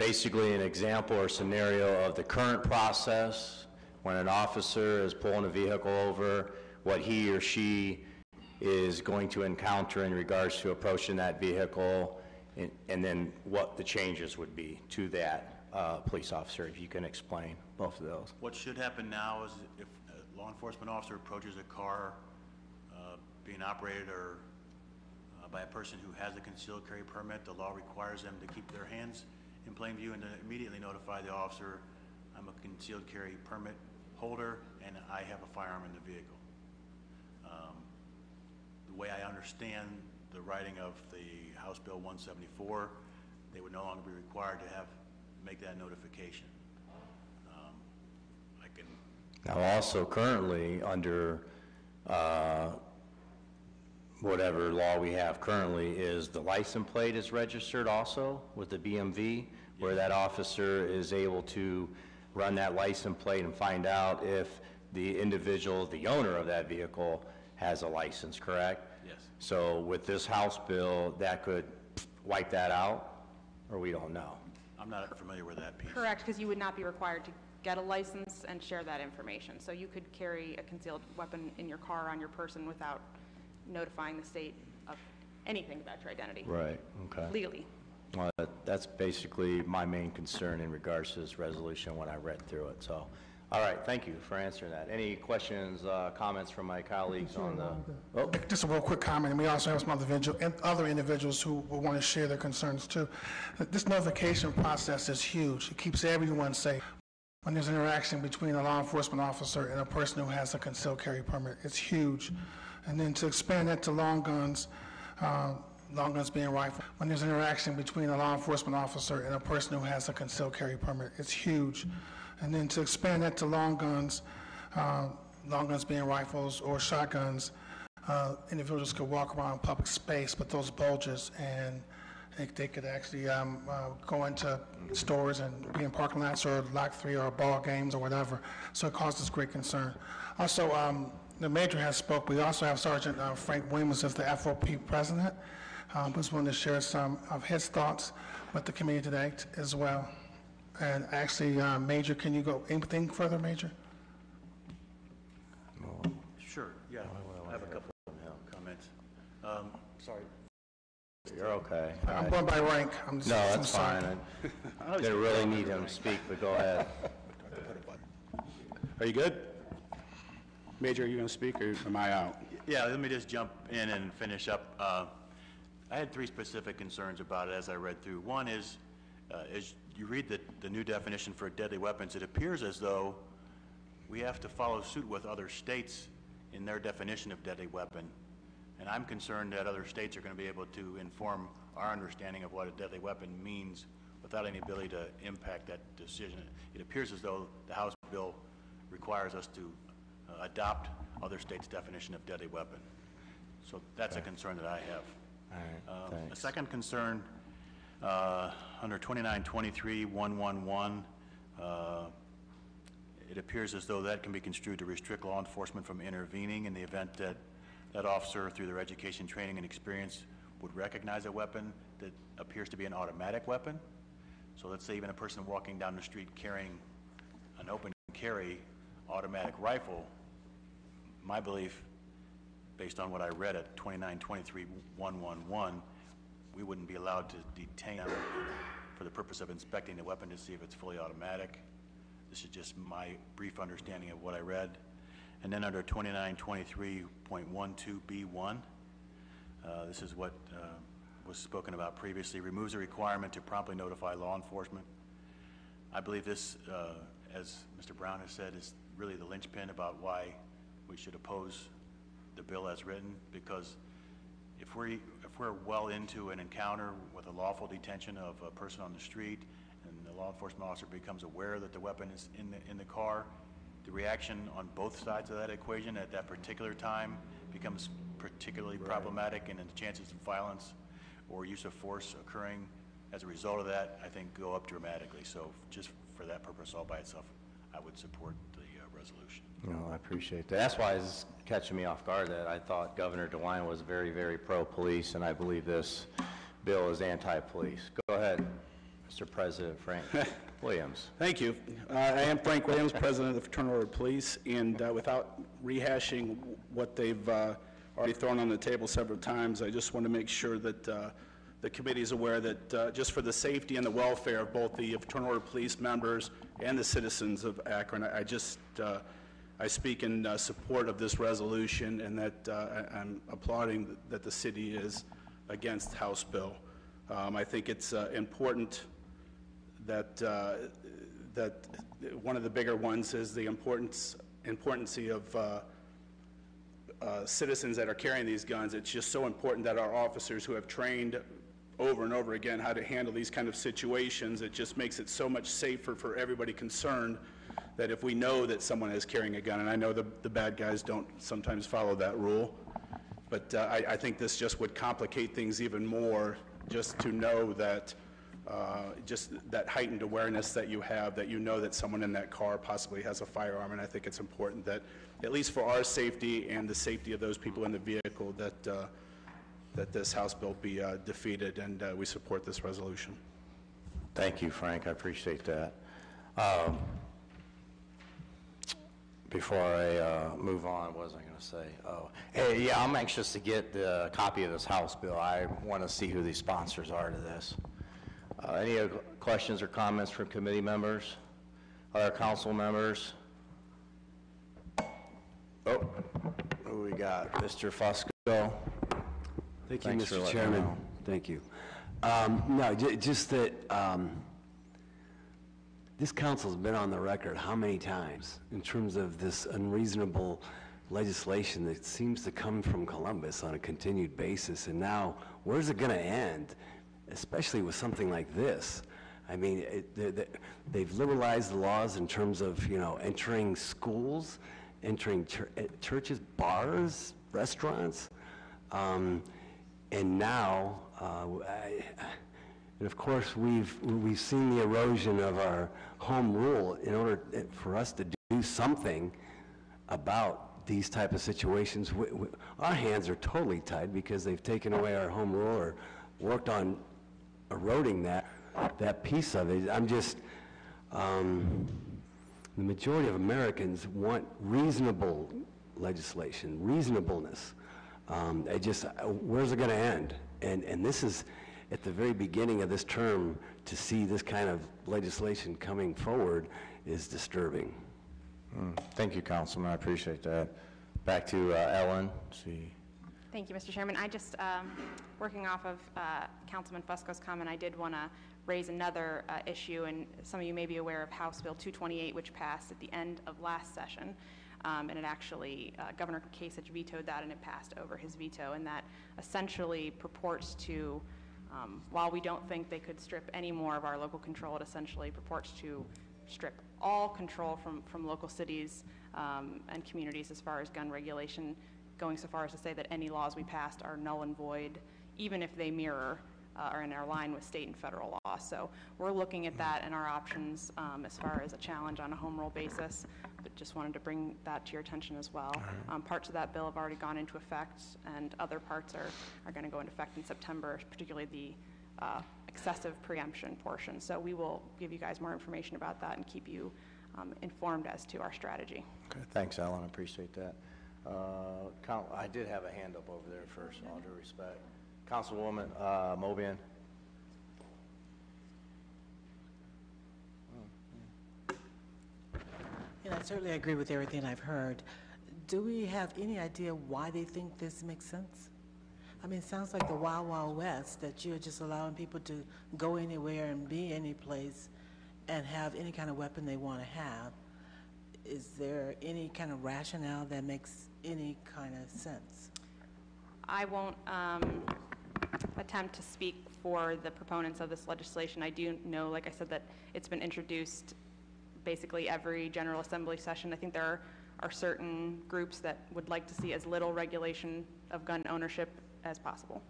basically an example or scenario of the current process when an officer is pulling a vehicle over, what he or she is going to encounter in regards to approaching that vehicle, and- and then what the changes would be to that uh, police officer, if you can explain both of those. What should happen now is if, uh, law enforcement officer approaches a car uh, being operated or uh, by a person who has a concealed carry permit, the law requires them to keep their hands in plain view and to immediately notify the officer, I'm a concealed carry permit holder and I have a firearm in the vehicle. Um, The way I understand the writing of the House Bill 174, they would no longer be required to have, make that notification. Um, I can, Now, also currently, under uh, whatever law we have currently, is the license plate is registered also with the BMV, where that officer is able to run that license plate and find out if the individual, the owner of that vehicle, has a license, correct? Yes. So with this House bill, that could wipe that out, or we don't know? I'm not familiar with that piece. Correct, because you would not be required to get a license and share that information. So you could carry a concealed weapon in your car on your person without notifying the state of anything about your identity. Right, okay. Legally. Well, that's basically my main concern in regards to this resolution when I read through it, so. All right, thank you for answering that. Any questions, uh, comments from my colleagues on the? Oh, Just a real quick comment, and we also have some other individual- and other individuals who will want to share their concerns too. This notification process is huge. It keeps everyone safe. When there's an interaction between a law enforcement officer and a person who has a concealed carry permit, it's huge. And then to expand that to long guns, uh, long guns being rifle, when there's interaction between a law enforcement officer and a person who has a concealed carry permit, it's huge. And then to expand that to long guns, uh, long guns being rifles or shotguns, uh, individuals could walk around public space with those bulges, and they- they could actually um, uh, go into stores and be in parking lots or Lot 3 or ball games or whatever. So it causes great concern. Also, um, the major has spoke. We also have Sergeant uh, Frank Williams as the FOP president, um, who's willing to share some of his thoughts with the committee today t- as well. And actually, uh, Major, can you go anything further, Major? Sure, yeah, I have a couple of comments. Um, Sorry. You're okay. I'm right. going by rank. I'm just- No, I'm that's fine. I didn't really need him to speak, but go ahead. Are you good? Major, are you going to speak, or am I out? Yeah, let me just jump in and finish up. Uh, I had three specific concerns about it as I read through. One is, uh, as you read the, the new definition for deadly weapons, it appears as though we have to follow suit with other states in their definition of deadly weapon. And I'm concerned that other states are going to be able to inform our understanding of what a deadly weapon means without any ability to impact that decision. It appears as though the House bill requires us to uh, adopt other states' definition of deadly weapon. So that's a concern that I have. All right, Um, A thanks. second concern, uh, under 2923-111, uh, it appears as though that can be construed to restrict law enforcement from intervening in the event that that officer, through their education, training, and experience, would recognize a weapon that appears to be an automatic weapon. So let's say even a person walking down the street carrying an open carry automatic rifle, my belief, based on what I read at 2923-111, we wouldn't be allowed to detain them for the purpose of inspecting the weapon to see if it's fully automatic. This is just my brief understanding of what I read. And then under 2923.12B1, uh, this is what uh, was spoken about previously, removes the requirement to promptly notify law enforcement. I believe this, uh, as Mr. Brown has said, is really the linchpin about why we should oppose the bill as written, because if we, if we're well into an encounter with a lawful detention of a person on the street, and the law enforcement officer becomes aware that the weapon is in the, in the car, the reaction on both sides of that equation at that particular time becomes particularly problematic, and the chances of violence or use of force occurring as a result of that, I think, go up dramatically. So just for that purpose all by itself, I would support the uh, resolution. No, I appreciate that. That's why it's catching me off guard that I thought Governor DeWine was very, very pro-police, and I believe this bill is anti-police. Go ahead, Mr. President Frank Williams. Thank you. Uh, I am Frank Williams, President of the Fraternal Order of Police, and uh, without rehashing what they've uh, already thrown on the table several times, I just want to make sure that uh, the committee is aware that uh, just for the safety and the welfare of both the Fraternal Order of Police members and the citizens of Akron, I I just, uh, I speak in uh, support of this resolution and that uh, I'm applauding that the city is against House Bill. Um, I think it's uh, important that, uh, that one of the bigger ones is the importance, importancy of uh, uh, citizens that are carrying these guns. It's just so important that our officers who have trained over and over again how to handle these kind of situations, it just makes it so much safer for everybody concerned that if we know that someone is carrying a gun, and I know the, the bad guys don't sometimes follow that rule, but uh, I, I think this just would complicate things even more, just to know that, uh, just that heightened awareness that you have, that you know that someone in that car possibly has a firearm, and I think it's important that, at least for our safety and the safety of those people in the vehicle, that, uh, that this House bill be uh, defeated, and uh, we support this resolution. Thank you, Frank, I appreciate that. Um, Before I uh, move on, what was I going to say? Oh, hey, yeah, I'm anxious to get the copy of this House bill. I want to see who the sponsors are to this. Uh, Any other questions or comments from committee members, other council members? Oh, who we got? Mr. Fusco? Thank you, Thanks Mr. Chairman. Thank you. Um, No, ju- just that um, this council's been on the record how many times in terms of this unreasonable legislation that seems to come from Columbus on a continued basis, and now, where's it going to end, especially with something like this? I mean, it- they- they- they've liberalized the laws in terms of, you know, entering schools, entering eh, churches, bars, restaurants, um, and now, uh, I- and of course, we've, we've seen the erosion of our home rule in order eh, for us to do something about these type of situations. We- we- Our hands are totally tied because they've taken away our home rule or worked on eroding that, that piece of it. I'm just, um, the majority of Americans want reasonable legislation, reasonableness. Um, I just, uh, where's it going to end? And, and this is at the very beginning of this term, to see this kind of legislation coming forward is disturbing. Hmm, Thank you, Councilman, I appreciate that. Back to uh, Ellen, see. Thank you, Mr. Chairman. I just, um, working off of uh, Councilman Fusco's comment, I did want to raise another uh, issue, and some of you may be aware of House Bill 228, which passed at the end of last session. Um, And it actually, uh, Governor Kasich vetoed that, and it passed over his veto, and that essentially purports to, um, while we don't think they could strip any more of our local control, it essentially purports to strip all control from, from local cities um, and communities as far as gun regulation, going so far as to say that any laws we passed are null and void, even if they mirror uh, or in our line with state and federal law. So we're looking at that and our options um, as far as a challenge on a home rule basis, but just wanted to bring that to your attention as well. Um, Parts of that bill have already gone into effect, and other parts are, are going to go into effect in September, particularly the uh, excessive preemption portion. So we will give you guys more information about that and keep you um, informed as to our strategy. Okay, Thanks, Alan. I appreciate that. Uh, Coun- I did have a hand up over there first, all due respect. Councilwoman uh, Mobian? And I certainly agree with everything I've heard. Do we have any idea why they think this makes sense? I mean, it sounds like the Wild Wild West, that you're just allowing people to go anywhere and be any place and have any kind of weapon they want to have. Is there any kind of rationale that makes any kind of sense? I won't um, attempt to speak for the proponents of this legislation. I do know, like I said, that it's been introduced basically every General Assembly session. I think there are, are certain groups that would like to see as little regulation of gun ownership as possible.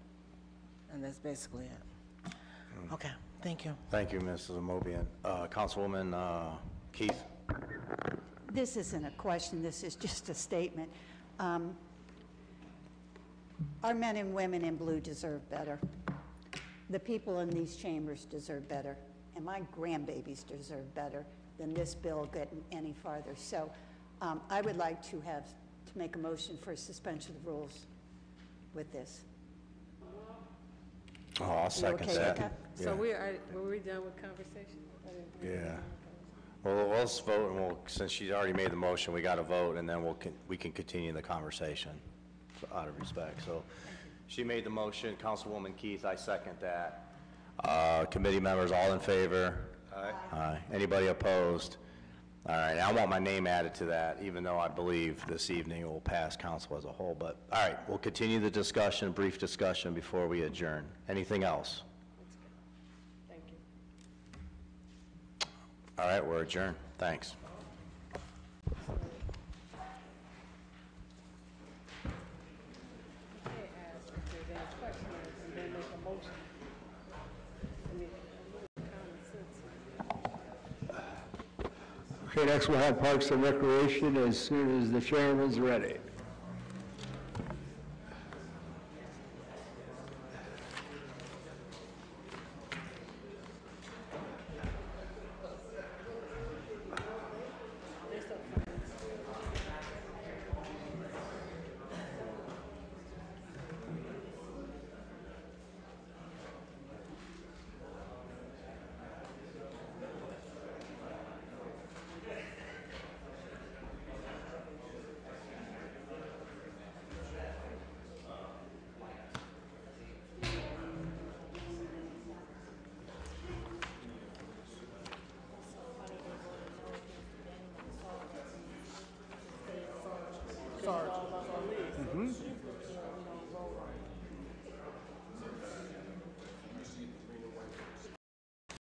And that's basically it. Okay, thank you. Thank you, Mrs. Mobian. Uh, Councilwoman uh, Keith? This isn't a question, this is just a statement. Um, Our men and women in blue deserve better. The people in these chambers deserve better, and my grandbabies deserve better than this bill getting any farther. So um, I would like to have, to make a motion for suspension of the rules with this. Oh, I'll second okay with that. that? So we are, were we done with conversation? I didn't- Yeah. Well, let's vote, and we'll, since she's already made the motion, we got to vote, and then we'll, con- we can continue the conversation out of respect. So she made the motion, Councilwoman Keith, I second that. Uh, Committee members, all in favor? Aye. Aye. Anybody opposed? All right, I want my name added to that, even though I believe this evening it will pass council as a whole. But, all right, we'll continue the discussion, brief discussion before we adjourn. Anything else? Thank you. All right, we're adjourned. Thanks. ask if there's any questions and then make a motion. I mean, a little common sense. Okay, next we'll have Parks and Recreation as soon as the chairman's ready.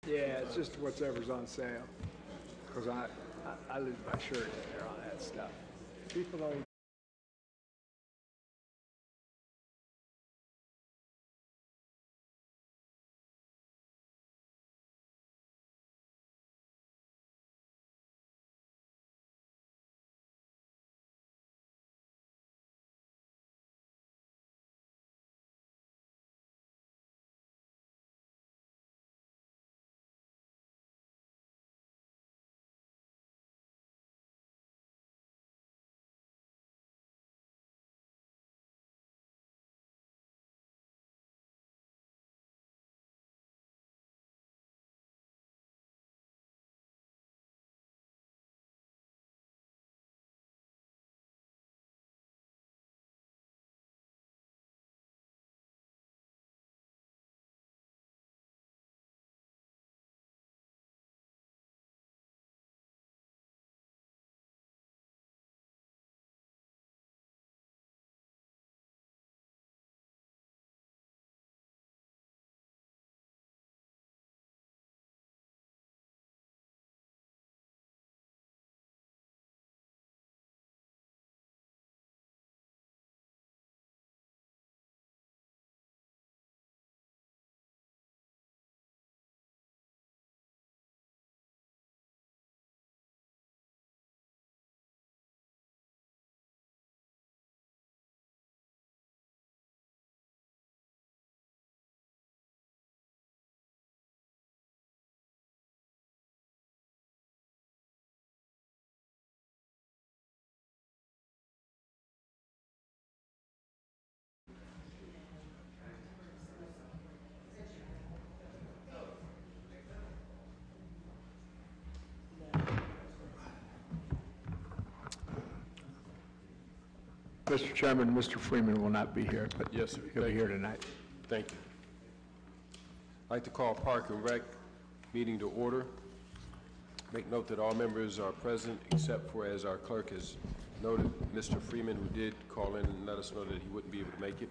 Yeah, it's just whatever's on sale, because I, I- I lose my shirt there on that stuff. People don't Mr. Chairman, Mr. Freeman will not be here, but Yes, sir. he'll be here tonight. Thank you. I'd like to call Park and Rec meeting to order. Make note that all members are present, except for, as our clerk has noted, Mr. Freeman, who did call in and let us know that he wouldn't be able to make it.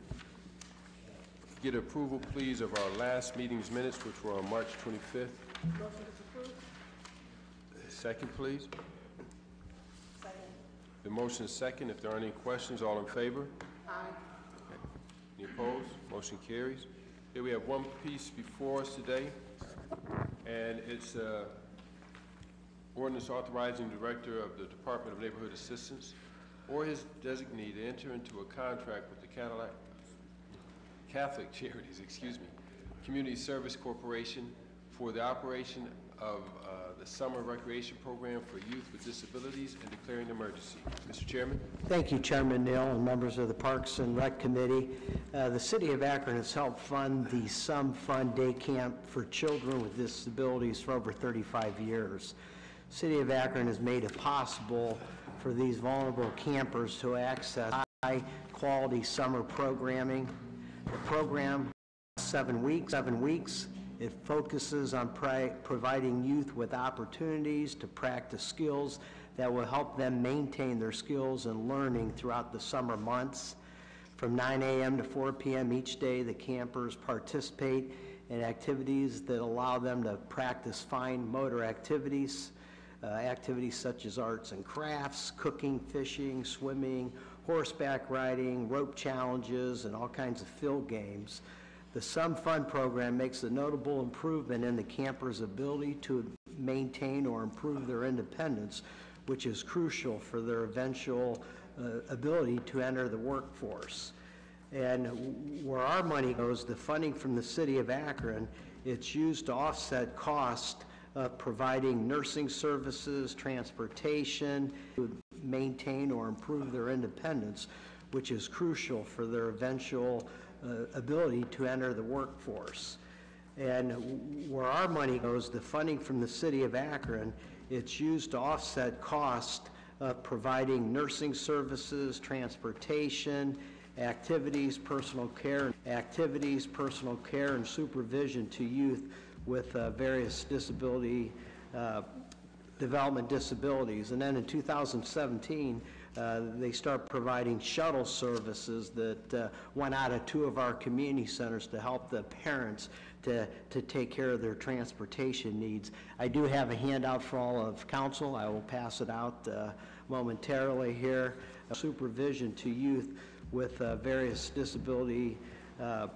Get approval, please, of our last meeting's minutes, which were on March 25th. Second, please. The motion is second. If there are any questions, all in favor? Aye. Any opposed? Motion carries. Here we have one piece before us today, and it's uh, ordinance authorizing the Director of the Department of Neighborhood Assistance or his designee to enter into a contract with the Cadillac Catholic Charities, excuse me, Community Service Corporation for the operation of uh, the summer recreation program for youth with disabilities and declaring an emergency. Mr. Chairman? Thank you, Chairman Neal and members of the Parks and Rec Committee. Uh, The City of Akron has helped fund the Some Fun Day Camp for children with disabilities for over 35 years. City of Akron has made it possible for these vulnerable campers to access high-quality summer programming. The program seven weeks, seven weeks. It focuses on providing youth with opportunities to practice skills that will help them maintain their skills and learning throughout the summer months. From 9 a.m. to 4 p.m. each day, the campers participate in activities that allow them to practice fine motor activities, uh, activities such as arts and crafts, cooking, fishing, swimming, horseback riding, rope challenges, and all kinds of field games. The Sum Fund program makes a notable improvement in the campers' ability to maintain or improve their independence, which is crucial for their eventual uh, ability to enter the workforce. And where our money goes, the funding from the city of Akron, it's used to offset cost of providing nursing services, transportation, to maintain or improve their independence, which is crucial for their eventual uh, ability to enter the workforce. And where our money goes, the funding from the city of Akron, it's used to offset cost of providing nursing services, transportation, activities, personal care, activities, personal care, and supervision to youth with uh, various disability, uh, development disabilities. And then in 2017, uh, they start providing shuttle services that uh, went out of two of our community centers to help the parents to, to take care of their transportation needs. I do have a handout for all of council. I will pass it out uh, momentarily here. Supervision to youth with uh, various disability, uh,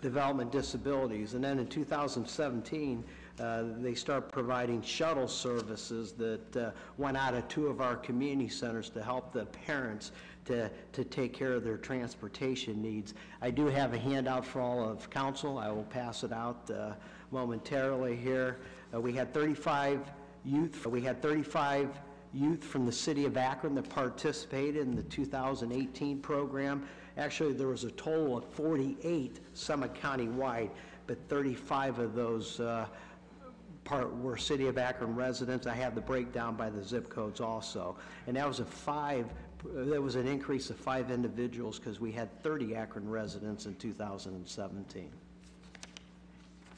development disabilities. And then in 2017, uh, they start providing shuttle services that uh, went out of two of our community centers to help the parents to, to take care of their transportation needs. I do have a handout for all of council. I will pass it out uh, momentarily here. Uh, we had 35 youth. We had 35 youth from the city of Akron that participated in the 2018 program. Actually, there was a total of 48 Summit County-wide, but 35 of those uh, part were City of Akron residents. I have the breakdown by the zip codes also. And that was a five, that was an increase of five individuals because we had 30 Akron residents in 2017.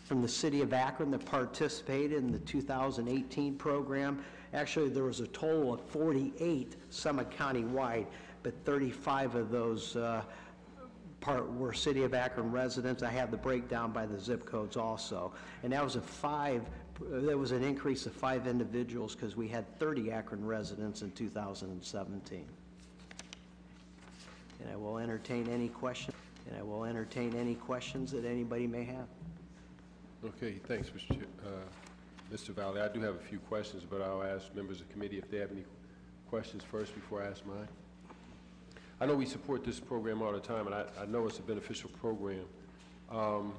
From the City of Akron that participated in the 2018 program, actually, there was a total of 48 Summit County-wide, but 35 of those uh, part were City of Akron residents. I have the breakdown by the zip codes also. And that was a five, that was an increase of five individuals because we had 30 Akron residents in 2017. And I will entertain any questions, and I will entertain any questions that anybody may have. Okay, thanks, Mr. Chair. Uh, Mr. Valley. I do have a few questions, but I'll ask members of the committee if they have any questions first before I ask mine. I know we support this program all the time, and I, I know it's a beneficial program. Um,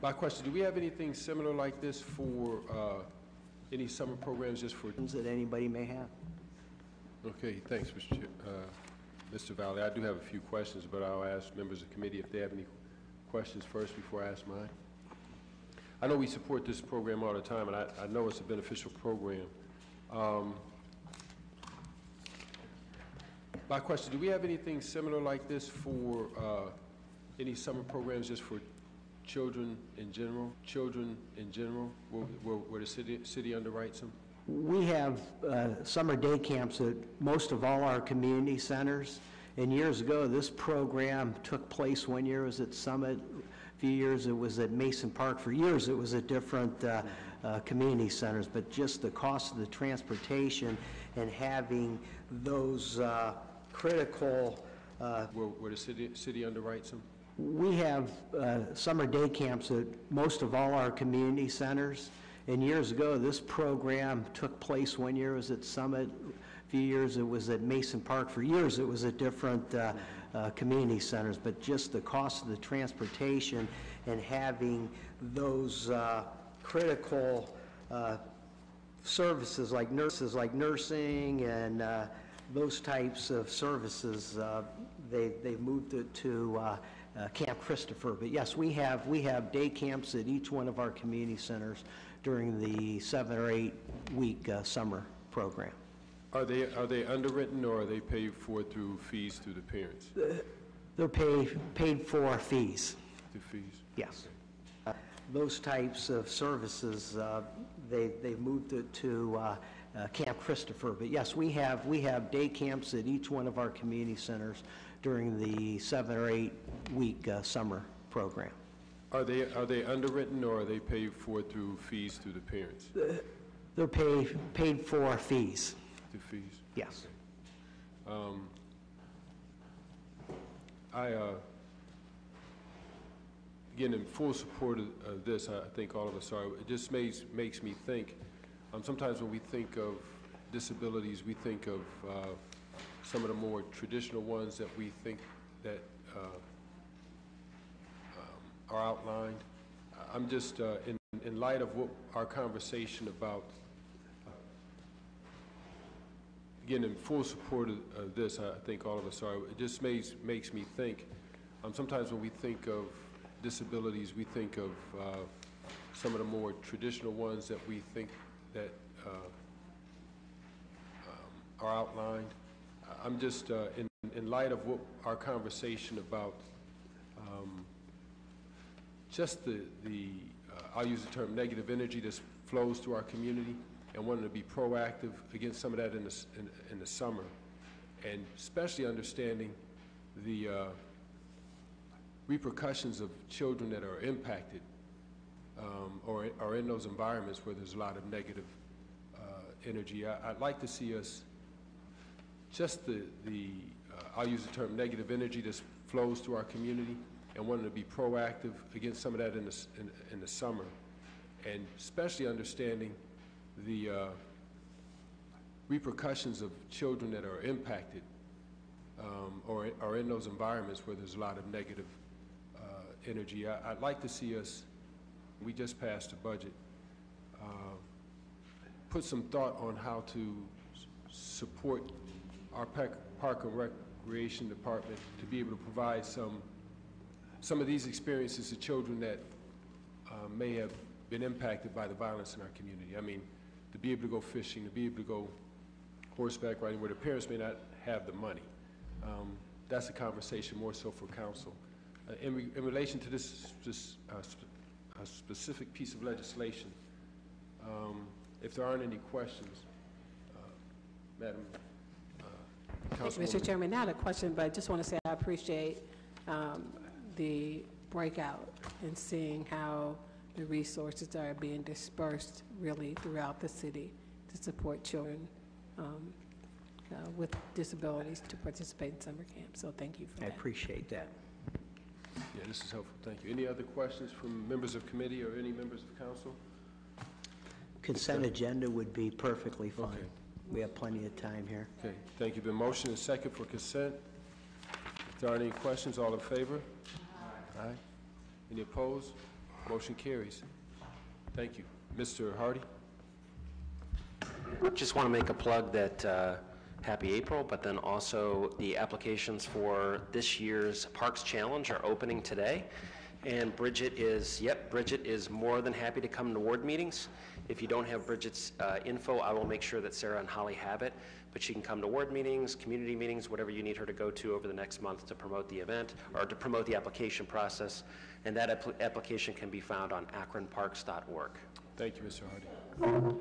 My question, do we have anything similar like this for uh, any summer programs just for, Questions that anybody may have. okay, thanks, Mr. Chair. Uh, Mr. Valley. I do have a few questions, but I'll ask members of the committee if they have any questions first before I ask mine. I know we support this program all the time, and I, I know it's a beneficial program. Um, My question, do we have anything similar like this for uh, any summer programs just for children in general? Children in general, where, where where the city, city underwrites them? We have uh, summer day camps at most of all our community centers. And years ago, this program took place, one year it was at Summit, a few years it was at Mason Park. For years, it was at different uh, uh, community centers. But just the cost of the transportation and having those uh, critical uh, Where, where the city, city underwrites them? We have uh, summer day camps at most of all our community centers. And years ago, this program took place, one year it was at Summit, a few years it was at Mason Park. For years, it was at different uh, uh, community centers. But just the cost of the transportation and having those uh, critical uh, services like nurses, like nursing and uh, those types of services, they, they've moved it to uh, uh, Camp Christopher. But yes, we have, we have day camps at each one of our community centers during the seven or eight-week uh, summer program. Are they, are they underwritten or are they paid for through fees through the parents? They're paid, paid for fees. Through fees? Yes. Uh, Those types of services, uh, they, they've moved it to uh, uh, Camp Christopher. But yes, we have, we have day camps at each one of our community centers during the seven or eight-week uh, summer program. Are they, are they underwritten or are they paid for through fees through the parents? They're paid, paid for fees. Through fees? Yes. Um, I, uh, again, in full support of, of this, I I think all of us are. It just makes, makes me think, um, sometimes when we think of disabilities, we think of, uh, some of the more traditional ones that we think that, uh, um, are outlined. I'm just, uh, in, in light of what, our conversation about again, in full support of, of this, I think all of us are. It just makes, makes me think, um, sometimes when we think of disabilities, we think of, uh, some of the more traditional ones that we think that, uh, um, are outlined. I'm just, uh, in, in light of what, our conversation about, um, just the, the, uh, I'll use the term negative energy that flows through our community and wanting to be proactive against some of that in the, in, in the summer. And especially understanding the, uh, repercussions of children that are impacted, um, or are in those environments where there's a lot of negative, uh, energy. I, I'd like to see us, just the, the, uh, I'll use the term negative energy that flows through our community and wanting to be proactive against some of that in the, in, in the summer. And especially understanding the, uh, repercussions of children that are impacted, um, or are in those environments where there's a lot of negative, uh, energy. I, I'd like to see us, we just passed a budget, uh, put some thought on how to support our Park and Recreation Department to be able to provide some, some of these experiences to children that uh, may have been impacted by the violence in our community. I mean, to be able to go fishing, to be able to go horseback riding, where the parents may not have the money. Um, That's a conversation more so for council. Uh, In, re- in relation to this, this uh, sp- specific piece of legislation, um, if there aren't any questions, uh, Madam Thank you, Mr. Chairman, not a question, but I just want to say I appreciate um, the breakout and seeing how the resources are being dispersed really throughout the city to support children um, uh, with disabilities to participate in summer camp. So thank you for I that. I appreciate that. Yeah, this is helpful, thank you. Any other questions from members of committee or any members of council? Consent agenda would be perfectly fine. Okay. We have plenty of time here. Okay, thank you. Been motion and second for consent. If there aren't any questions, all in favor? Aye. Any opposed? Motion carries. Thank you. Mr. Hardy? Just want to make a plug that, uh, happy April, but then also the applications for this year's Parks Challenge are opening today. And Bridget is, yep, Bridget is more than happy to come to ward meetings. If you don't have Bridget's uh, info, I will make sure that Sarah and Holly have it. But she can come to ward meetings, community meetings, whatever you need her to go to over the next month to promote the event, or to promote the application process. And that app- application can be found on akronparks.org. Thank you, Mr. Hardy.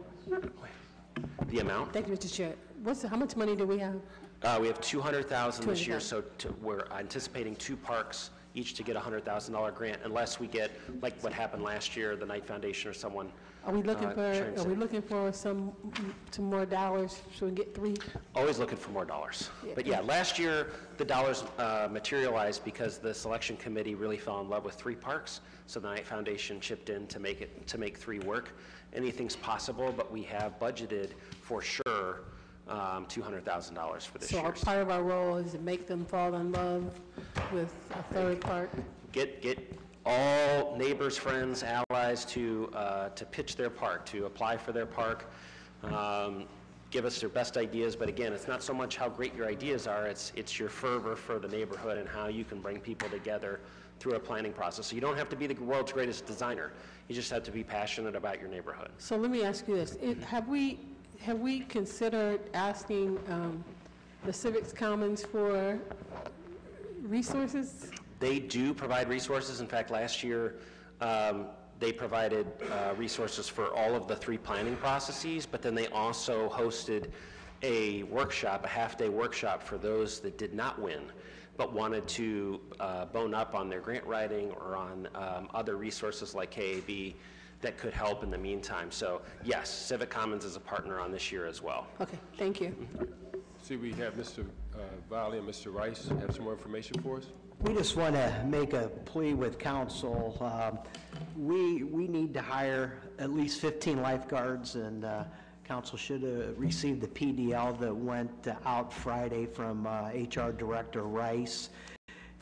The amount? Thank you, Mr. Chair. What's, how much money do we have? Uh, we have 200,000 this year, so to- we're anticipating two parks, each to get a $100,000 grant, unless we get, like what happened last year, the Knight Foundation or someone. Are we looking uh, for, are we looking for some, some more dollars so we can get three? Always looking for more dollars. Yeah. But yeah, last year, the dollars uh, materialized because the selection committee really fell in love with three parks, so the Knight Foundation chipped in to make it, to make three work. Anything's possible, but we have budgeted for sure um, $200,000 for this So our, year. part of our role is to make them fall in love with a third park? get, get all neighbors, friends, allies to, uh, to pitch their park, to apply for their park, um, give us their best ideas, but again, it's not so much how great your ideas are, it's, it's your fervor for the neighborhood and how you can bring people together through a planning process. So you don't have to be the world's greatest designer. You just have to be passionate about your neighborhood. So let me ask you this. It- Have we, have we considered asking um, the Civics Commons for resources? They do provide resources. In fact, last year, um, they provided uh, resources for all of the three planning processes, but then they also hosted a workshop, a half-day workshop for those that did not win, but wanted to uh, bone up on their grant writing or on um, other resources like KAB that could help in the meantime. So yes, Civic Commons is a partner on this year as well. Okay, thank you. See, we have Mr. uh, Valley and Mr. Rice have some more information for us. We just want to make a plea with council. Um, We, we need to hire at least 15 lifeguards, and uh, council should have received the PDL that went out Friday from uh, HR Director Rice.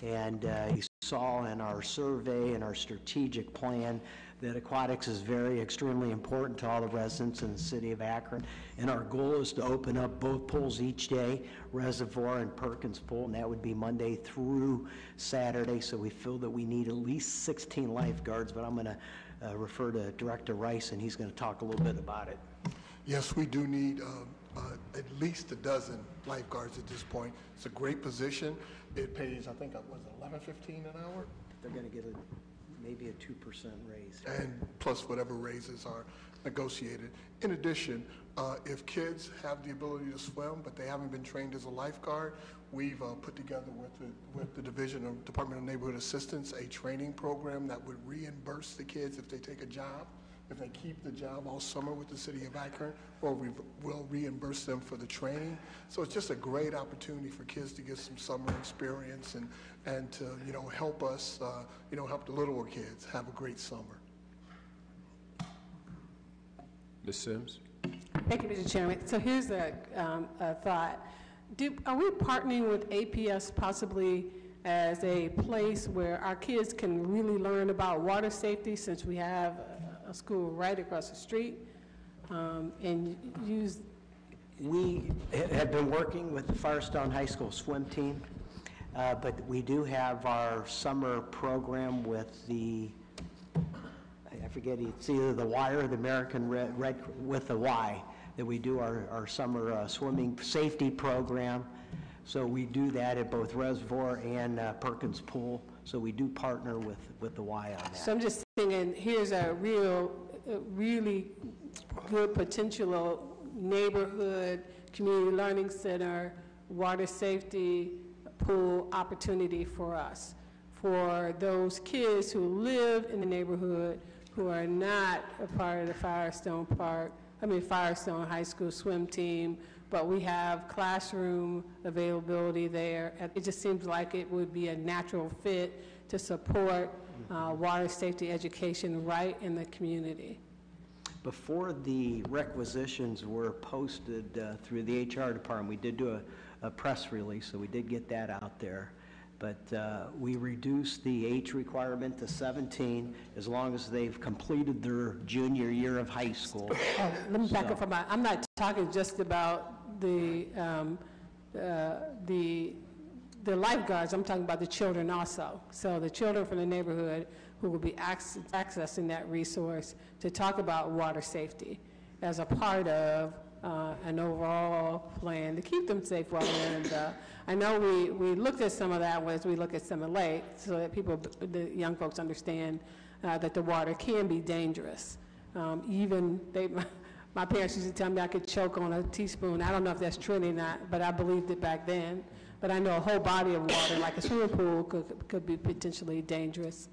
And uh, you saw in our survey and our strategic plan that aquatics is very extremely important to all the residents in the city of Akron. And our goal is to open up both pools each day, Reservoir and Perkins Pool, and that would be Monday through Saturday. So we feel that we need at least 16 lifeguards, but I'm going to refer to Director Rice, and he's going to talk a little bit about it. Yes, we do need um, uh, at least a dozen lifeguards at this point. It's a great position. It pays, I think, uh, was it 11, 15 an hour? They're going to get a, maybe a 2% raise. and plus whatever raises are negotiated. In addition, uh, if kids have the ability to swim, but they haven't been trained as a lifeguard, we've uh, put together with the, with the Division of Department of Neighborhood Assistance, a training program that would reimburse the kids if they take a job, if they keep the job all summer with the city of Akron, or we will reimburse them for the training. So it's just a great opportunity for kids to get some summer experience and, and to, you know, help us, uh, you know, help the littler kids have a great summer. Ms. Sims? Thank you, Mr. Chairman. So here's a, um, a thought. Do, are we partnering with APS possibly as a place where our kids can really learn about water safety since we have a, school right across the street? Um, and use, We ha- have been working with the Firestone High School swim team, uh, but we do have our summer program with the, I I forget, it's either the Y or the American Red, Red with the Y, that we do our, our summer uh, swimming safety program. So we do that at both Reservoir and uh, Perkins Pool, so we do partner with, with the Y on that. so I'm just thinking, here's a real, a really good potential neighborhood, community learning center, water safety pool opportunity for us. For those kids who live in the neighborhood, who are not a part of the Firestone Park, I mean Firestone High School swim team, but we have classroom availability there. It just seems like it would be a natural fit to support uh, water safety education right in the community. Before the requisitions were posted uh, through the HR department, we did do a, a press release, so we did get that out there. But uh, we reduced the age requirement to 17 as long as they've completed their junior year of high school. Oh, let me back So- up from that. I'm not talking just about the, um, uh, the, the lifeguards, I'm talking about the children also. So the children from the neighborhood who will be acc- accessing that resource to talk about water safety as a part of uh, an overall plan to keep them safe while they're in the, I know we, we looked at some of that as we look at Summer Lake, so that people, the young folks understand uh, that the water can be dangerous. Um, Even, they, my parents used to tell me I could choke on a teaspoon. I don't know if that's true or not, but I believed it back then. But I know a whole body of water, like a swimming pool, could, could be potentially dangerous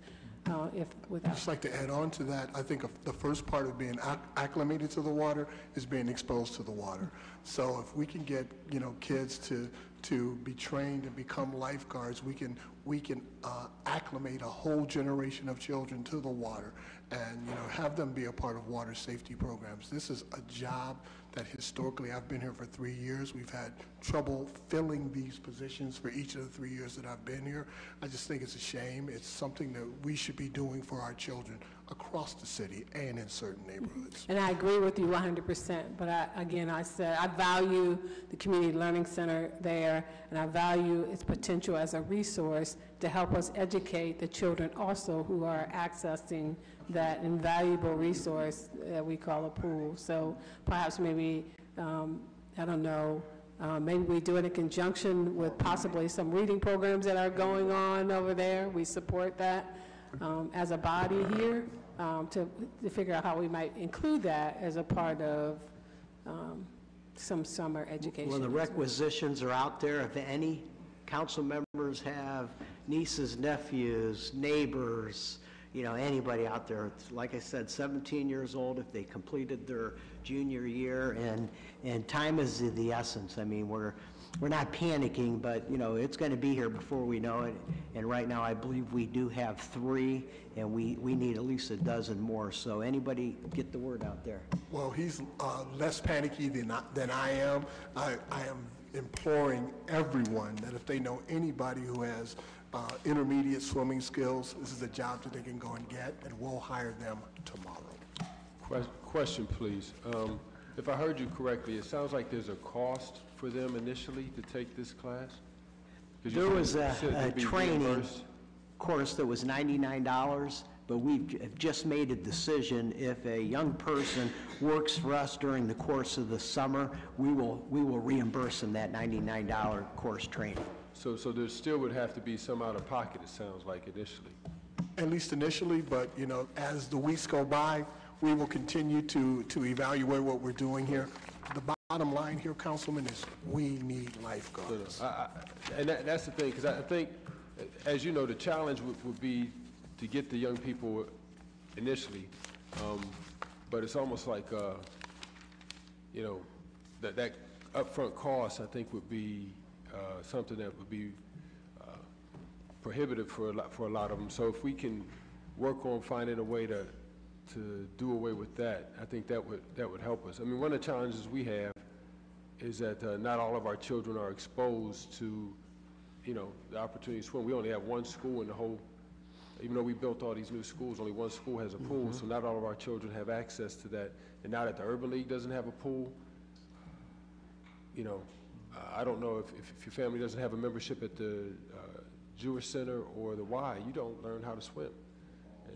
uh, if, I'd just like to add on to that, I think the first part of being acc- acclimated to the water is being exposed to the water. So if we can get, you know, kids to, to be trained and become lifeguards, we can, we can uh, acclimate a whole generation of children to the water and, you know, have them be a part of water safety programs. This is a job that historically, I've been here for three years. We've had trouble filling these positions for each of the three years that I've been here. I just think it's a shame. It's something that we should be doing for our children across the city and in certain neighborhoods. And I agree with you 100%, but I, again, I said, I value the Community Learning Center there, and I value its potential as a resource to help us educate the children also who are accessing that invaluable resource that we call a pool. So perhaps maybe, um, I don't know, uh, maybe we do it in conjunction with possibly some reading programs that are going on over there. We support that um, as a body here um, to to figure out how we might include that as a part of um, some summer education. Well, the requisitions are out there. If any council members have nieces, nephews, neighbors, you know, anybody out there, like I said, 17 years old, if they completed their junior year, and, and time is the essence. I mean, we're, we're not panicking, but, you know, it's going to be here before we know it. And right now, I believe we do have three, and we, we need at least a dozen more. So anybody get the word out there. Well, he's uh, less panicky than I, than I am. I, I am imploring everyone that if they know anybody who has uh, intermediate swimming skills, this is a job that they can go and get, and we'll hire them tomorrow. Que- Question, please. Um, If I heard you correctly, it sounds like there's a cost for them initially to take this class? 'Cause you There said- was a, said a they'd be training reimbursed. course that was $99, but we've j- have just made a decision, if a young person works for us during the course of the summer, we will, we will reimburse them that $99 course training. So, so there still would have to be some out of pocket, it sounds like initially. At least initially, but, you know, as the weeks go by, we will continue to, to evaluate what we're doing here. The bottom line here, Councilman, is we need lifeguards. I- I- And that, that's the thing, because I I think, as you know, the challenge would, would be to get the young people initially, um, but it's almost like, uh, you know, that, that upfront cost, I think, would be uh, something that would be uh, prohibitive for a lot, for a lot of them. So if we can work on finding a way to, to do away with that, I think that would, that would help us. I mean, one of the challenges we have is that uh, not all of our children are exposed to, you know, the opportunity to swim. We only have one school in the whole, even though we built all these new schools, only one school has a pool, Mhm. so not all of our children have access to that. And now that the Urban League doesn't have a pool, you know, uh, I don't know if, if if your family doesn't have a membership at the uh, Jewish Center or the Y, you don't learn how to swim.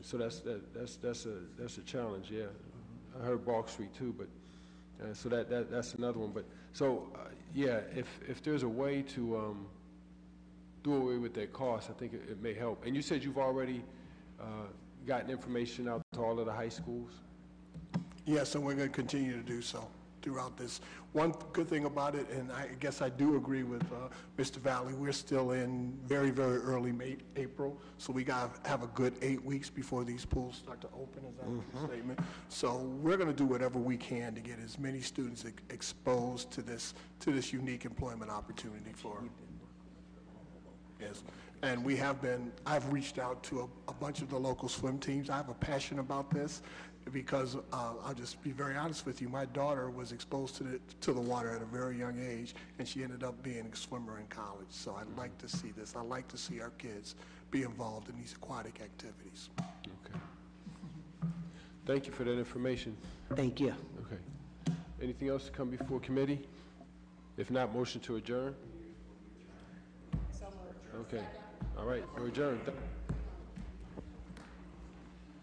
So that's, that- that's, that's a, that's a challenge, yeah. I heard Balch Street too, but, uh, so that, that, that's another one. But, so, uh, yeah, if, if there's a way to, um, do away with that cost, I think it, it may help. And you said you've already, uh, gotten information out to all of the high schools? Yes, and we're going to continue to do so throughout this. One good thing about it, and I guess I do agree with uh, Mr. Valley, we're still in very, very early May, April, so we got to have a good eight weeks before these pools start to open, is that the statement? So we're going to do whatever we can to get as many students ex- exposed to this, to this unique employment opportunity for, Yes, and we have been, I've reached out to a, a bunch of the local swim teams. I have a passion about this because, uh, I'll just be very honest with you, my daughter was exposed to the, to the water at a very young age, and she ended up being a swimmer in college. So I'd like to see this. I'd like to see our kids be involved in these aquatic activities. Okay. Thank you for that information. Thank you. Okay. Anything else to come before committee? If not, motion to adjourn? Okay, all right, we're adjourned. Th-